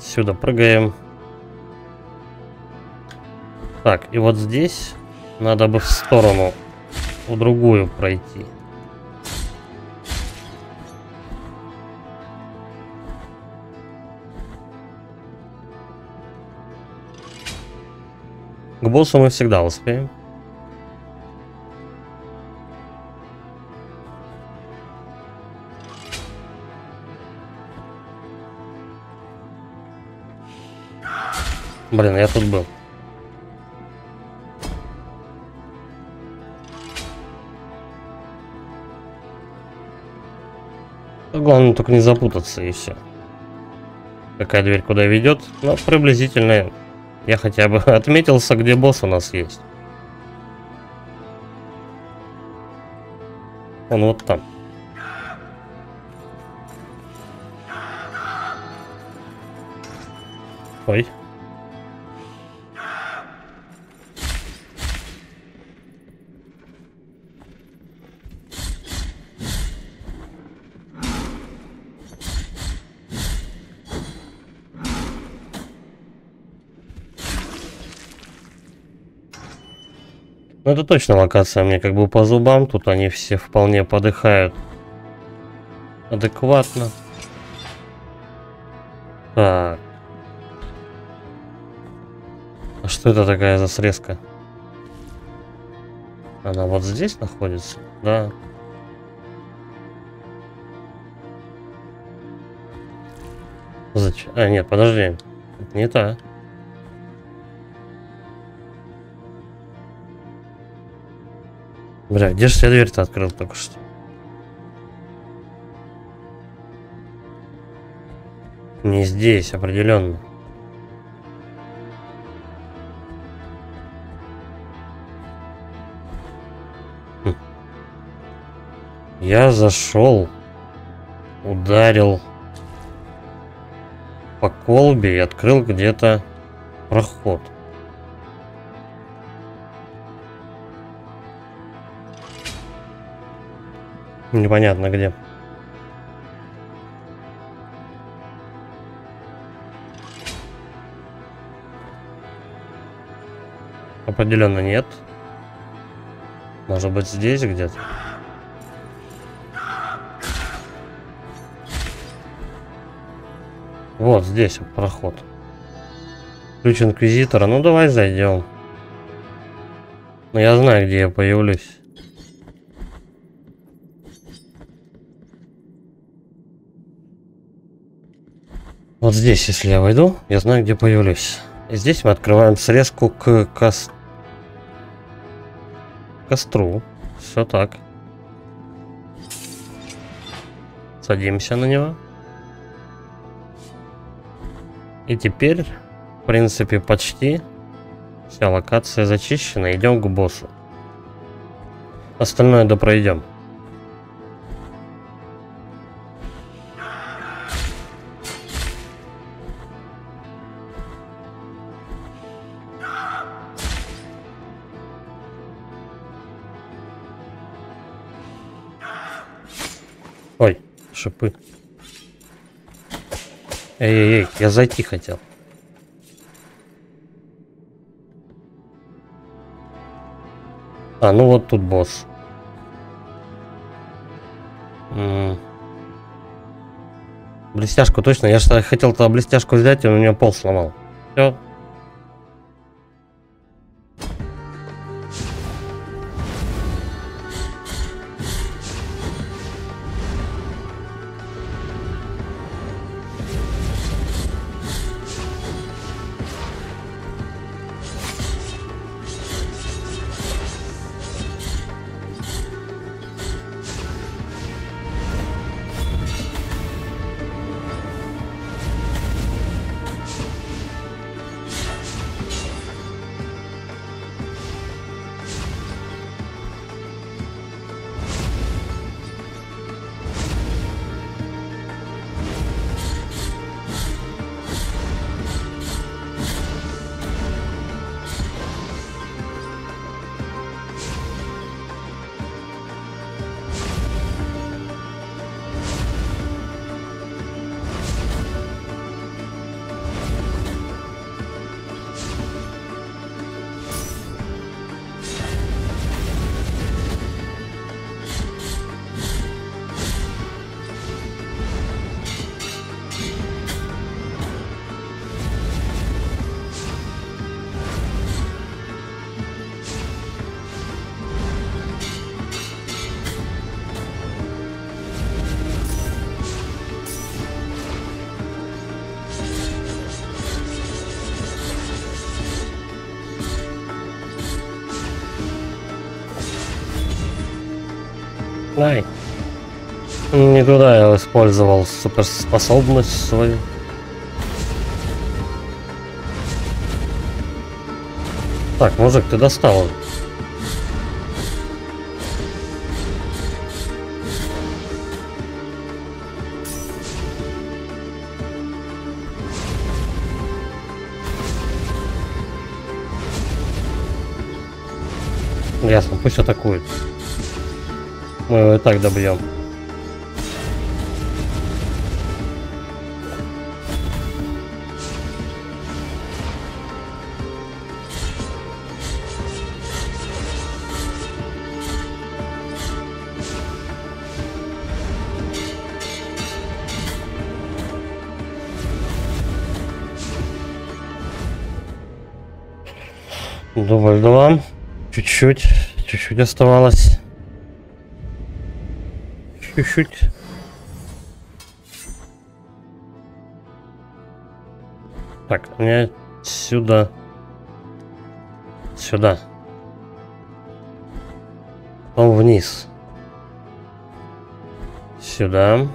Сюда прыгаем. Так, и вот здесь надо бы в сторону, в другую пройти. К боссу мы всегда успеем. Блин, я тут был. Главное только не запутаться и все. Какая дверь куда ведет, но приблизительно я хотя бы *laughs* отметился, где босс у нас есть. Он вот там. Ой. Ну это точно локация мне как бы по зубам. Тут они все вполне подыхают. Адекватно. Так. А что это такая за срезка? Она вот здесь находится? Да. Зачем? А, нет, подожди. Это не та. Бля, где же я дверь-то открыл только что? Не здесь, определенно. Хм. Я зашел, ударил по колбе и открыл где-то проход. Непонятно где. Определенно нет. Может быть здесь где-то. Вот здесь проход. Ключ инквизитора. Ну давай зайдем. Но я знаю, где я появлюсь. Вот здесь, если я войду, я знаю, где появлюсь. И здесь мы открываем срезку к кос... костру. Все так. Садимся на него. И теперь, в принципе, почти вся локация зачищена. Идем к боссу. Остальное допройдем. Шипы. Эй-эй-эй, я зайти хотел. А, ну вот тут босс. М -м. Блестяшку точно. Я что хотел тогда блестяшку взять, и он у меня пол сломал. Все, Ай. Не туда я использовал суперспособность свою. Так, мужик, ты достал. Ясно, пусть атакует. Мы его и так добьем. Дубль два. Чуть-чуть. Чуть-чуть оставалось. Чуть-чуть. Так, мне сюда. Сюда. Потом вниз. Сюда.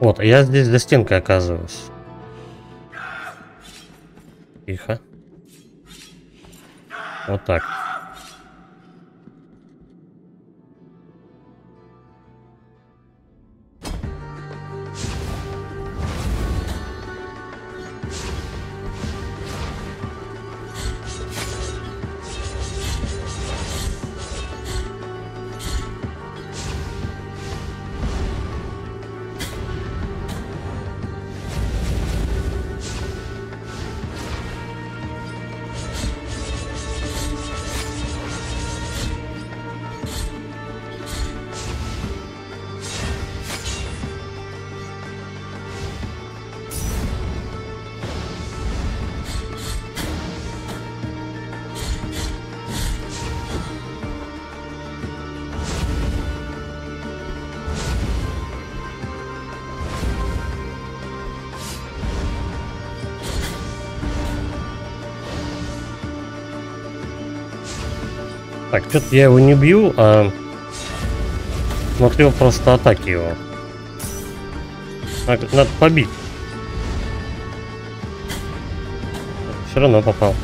Вот, я здесь за стенкой оказываюсь. Тихо. Вот так. Что-то я его не бью, а смотрел просто атаки его. Надо побить. Все равно попал.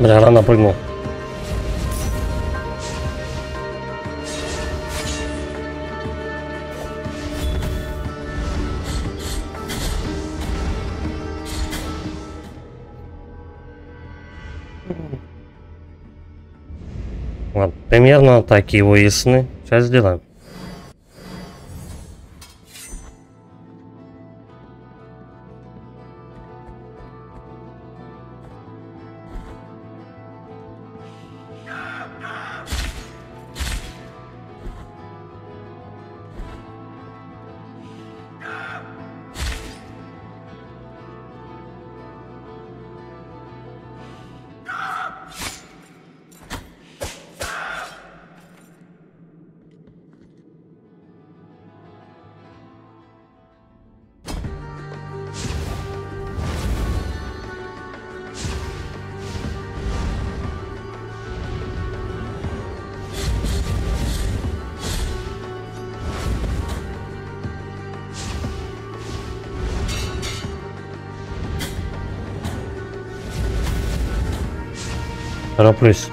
Бля, рано прыгнул. Вот, примерно так его ясны. Сейчас сделаем. Тороплюсь.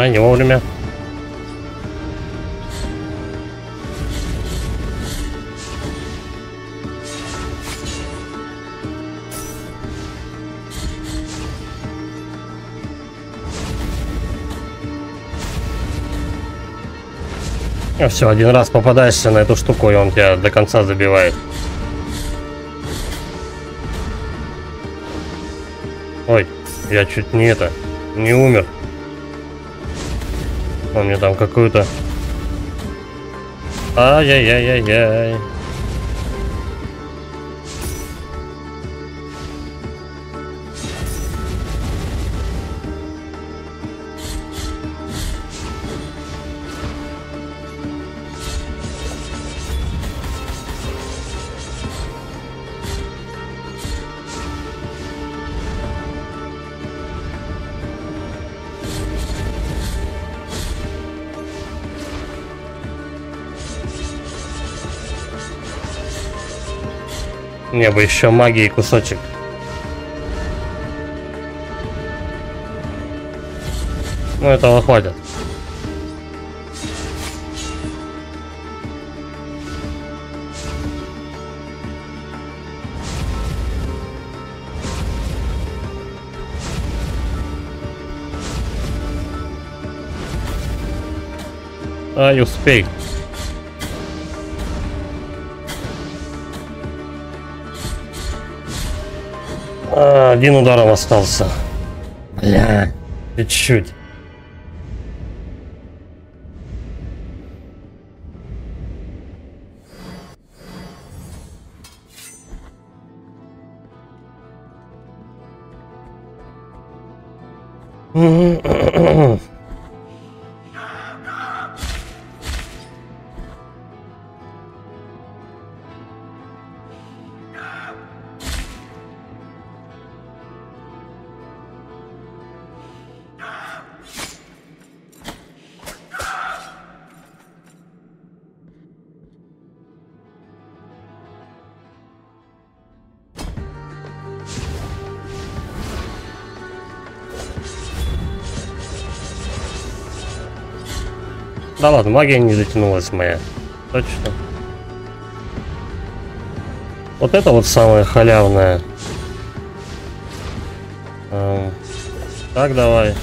А, не вовремя. А все, один раз попадаешься на эту штуку, и он тебя до конца забивает. Ой, я чуть не это, не умер. Он мне там какую-то... Ай-яй-яй-яй-яй. Мне бы еще магии кусочек. Ну, этого хватит. Ай, успей. Один ударом остался. Бля, чуть-чуть. Ладно, магия не затянулась моя. Точно. Вот это вот самое халявное. Эм, так, давай.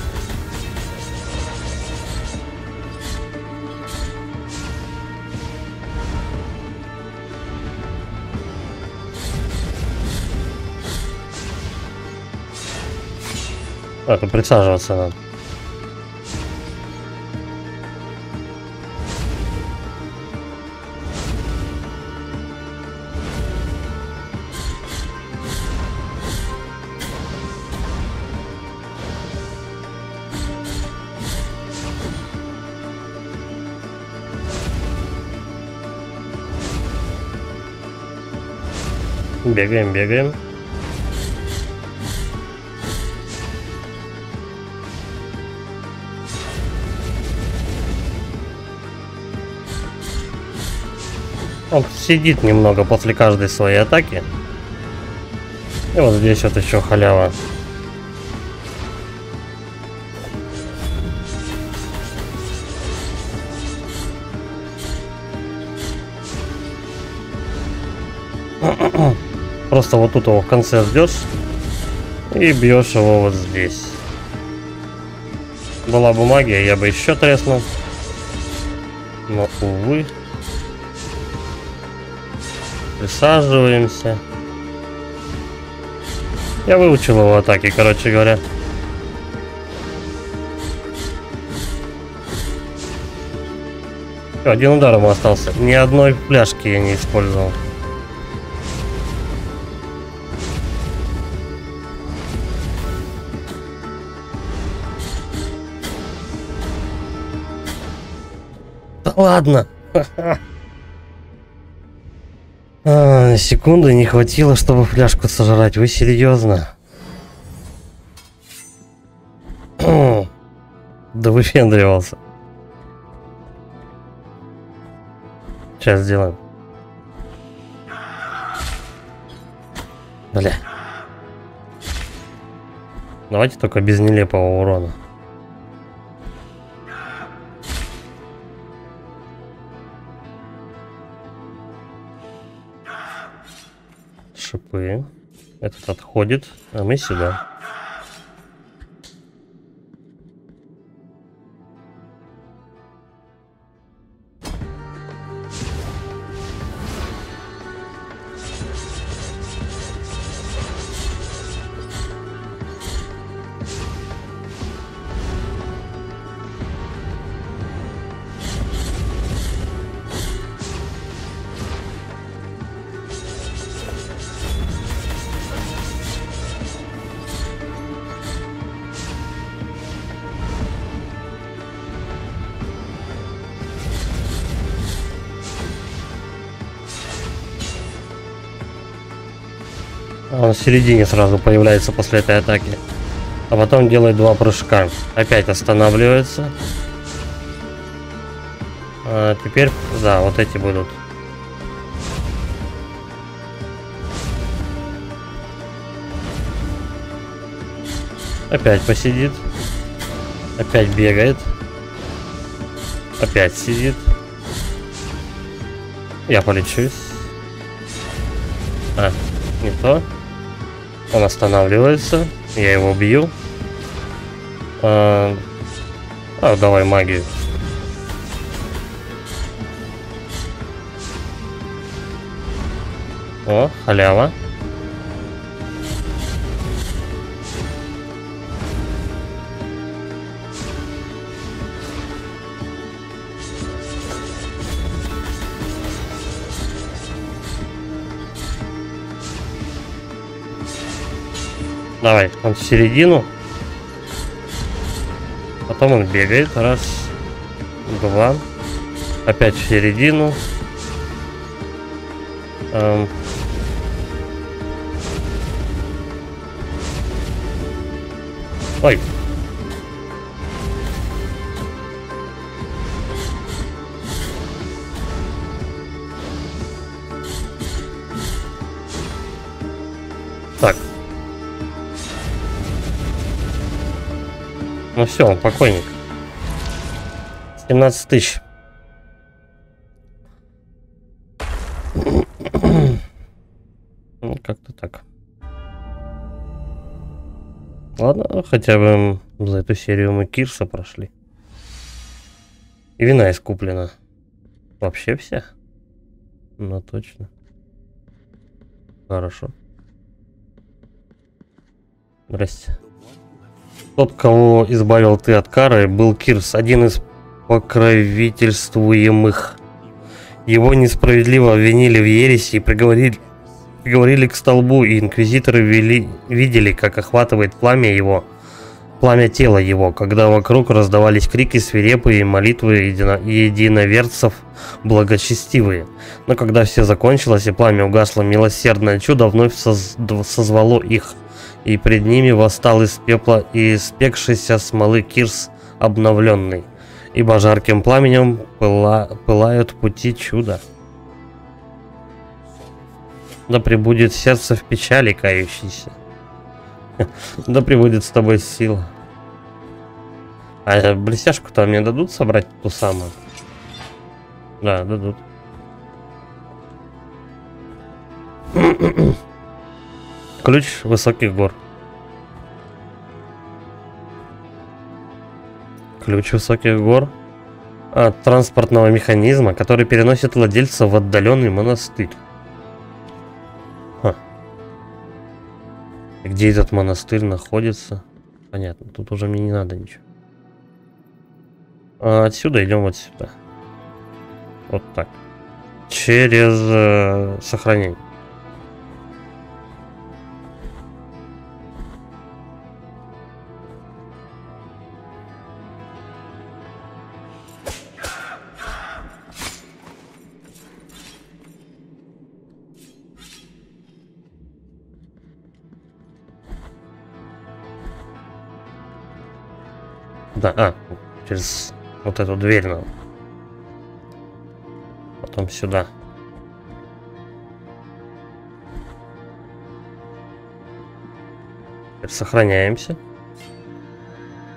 А, присаживаться надо. Бегаем, бегаем. Он сидит немного после каждой своей атаки. И вот здесь вот еще халява. Просто вот тут его в конце ждешь и бьешь его вот здесь. Была бы магия, я бы еще треснул. Но, увы. Присаживаемся. Я выучил его атаки, короче говоря. Один удар ему остался. Ни одной пляжки я не использовал. Ладно. А, секунды не хватило, чтобы фляжку сожрать. Вы серьезно? *clears throat* да выпендривался. Сейчас сделаем. Бля. Давайте только без нелепого урона. Шипы. Этот отходит, а мы сюда. Он в середине сразу появляется после этой атаки. А потом делает два прыжка. Опять останавливается. А теперь, да, вот эти будут. Опять посидит. Опять бегает. Опять сидит. Я полечусь. А, не то. Он останавливается. Я его бью. А, а давай магию. О, халява. Давай, он в середину. Потом он бегает. Раз, два. Опять в середину. Эм. Ну все, он покойник. 17 тысяч. Ну, как-то так. Ладно, хотя бы за эту серию мы Кирса прошли. И вина искуплена. Вообще вся? Ну, точно. Хорошо. Здрасте. Тот, кого избавил ты от кары, был Кирс, один из покровительствуемых. Его несправедливо обвинили в ереси и приговорили, приговорили к столбу, и инквизиторы вели, видели, как охватывает пламя его, пламя тела его, когда вокруг раздавались крики свирепые, молитвы едино, единоверцев благочестивые. Но когда все закончилось и пламя угасло, милосердное чудо вновь соз, созвало их – и пред ними восстал из пепла и испекшийся смолы Кирс обновленный, ибо жарким пламенем пыла, пылают пути чуда. Да пребудет сердце в печали кающийся. *laughs* Да пребудет с тобой сила. А блестяшку-то мне дадут собрать ту самую? Да, дадут. *clears throat* Ключ высоких гор. Ключ высоких гор от транспортного механизма, который переносит владельца в отдаленный монастырь. Ха. Где этот монастырь находится? Понятно, тут уже мне не надо ничего. А отсюда идем вот сюда. Вот так. Через э, сохранение. Через вот эту дверь нам. Потом сюда. Теперь сохраняемся.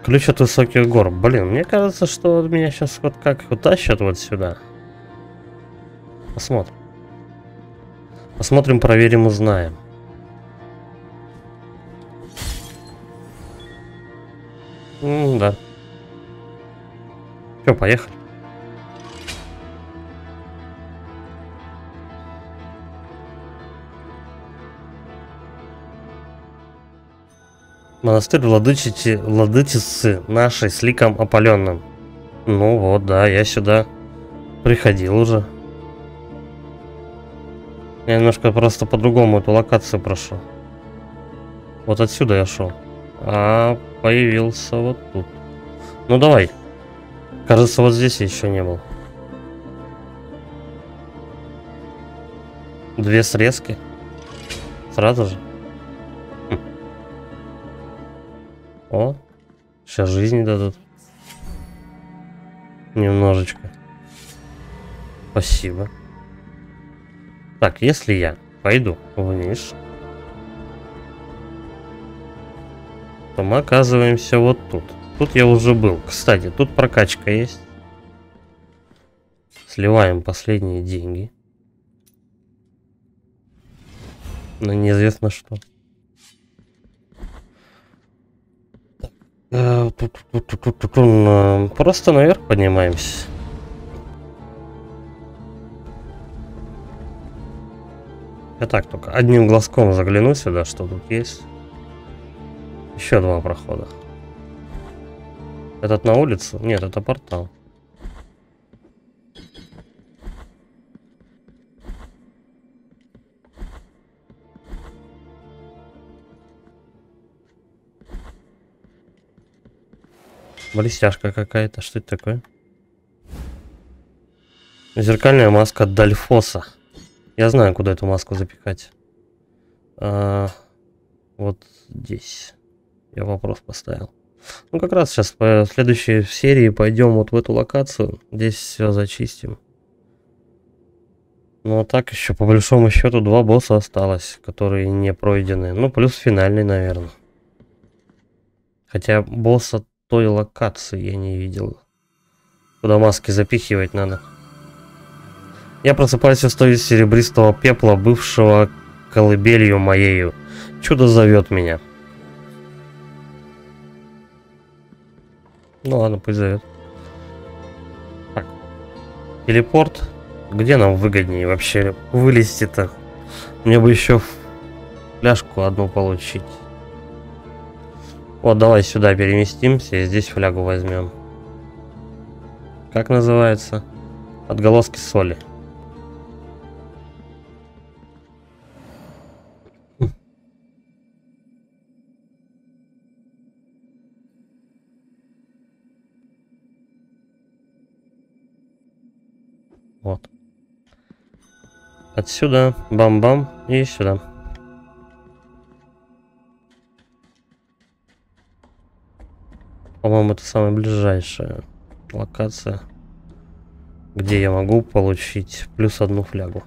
Ключ от высоких гор. Блин, мне кажется, что меня сейчас вот как утащат вот сюда. Посмотрим. Посмотрим, проверим, узнаем. М да. Все, поехали. Монастырь владычицы, владычицы нашей с ликом опаленным. Ну вот, да, я сюда приходил уже. Я немножко просто по-другому эту локацию прошел. Вот отсюда я шел. А появился вот тут. Ну давай. Кажется, вот здесь я еще не был. Две срезки. Сразу же. Хм. О, сейчас жизни дадут. Немножечко. Спасибо. Так, если я пойду вниз, то мы оказываемся вот тут. Тут я уже был. Кстати, тут прокачка есть. Сливаем последние деньги. Но неизвестно что. Э, просто наверх поднимаемся. Я так только одним глазком загляну сюда, что тут есть. Еще два прохода. Этот на улицу? Нет, это портал. Блестяшка какая-то. Что это такое? Зеркальная маска Дальфоса. Я знаю, куда эту маску запихать. А, вот здесь. Я вопрос поставил. Ну, как раз сейчас по следующей серии пойдем вот в эту локацию. Здесь все зачистим. Ну, а так еще, по большому счету, два босса осталось, которые не пройдены. Ну, плюс финальный, наверное. Хотя босса той локации я не видел. Куда маски запихивать надо. Я просыпаюсь из той серебристого пепла, бывшего колыбелью моею. Чудо зовет меня. Ну ладно, пусть зовет. Так. Телепорт. Где нам выгоднее вообще вылезти-то? Мне бы еще фляжку одну получить. Вот, давай сюда переместимся и здесь флягу возьмем. Как называется? Отголоски соли. Вот. Отсюда, бам-бам, и сюда. По-моему, это самая ближайшая локация, где я могу получить плюс одну флягу.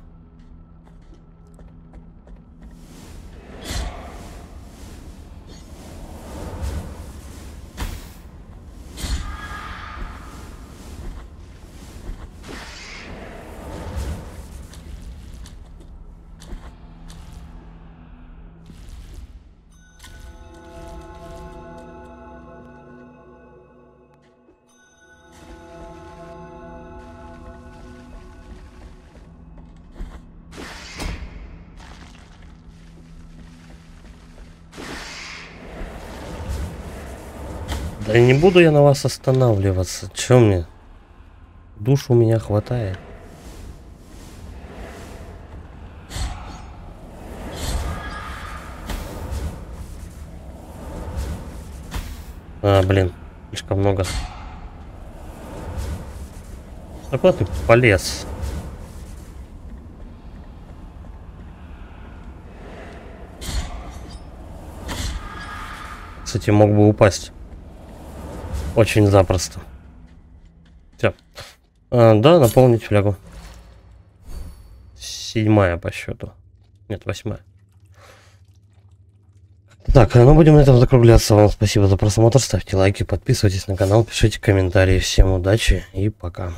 Не буду я на вас останавливаться. Чё мне? Душ у меня хватает. А, блин, слишком много. Куда ты полез? Кстати, мог бы упасть. Очень запросто. Все. А, да, наполнить флягу. Седьмая по счету. Нет, восьмая. Так, ну будем на этом закругляться. Вам спасибо за просмотр. Ставьте лайки, подписывайтесь на канал, пишите комментарии. Всем удачи и пока.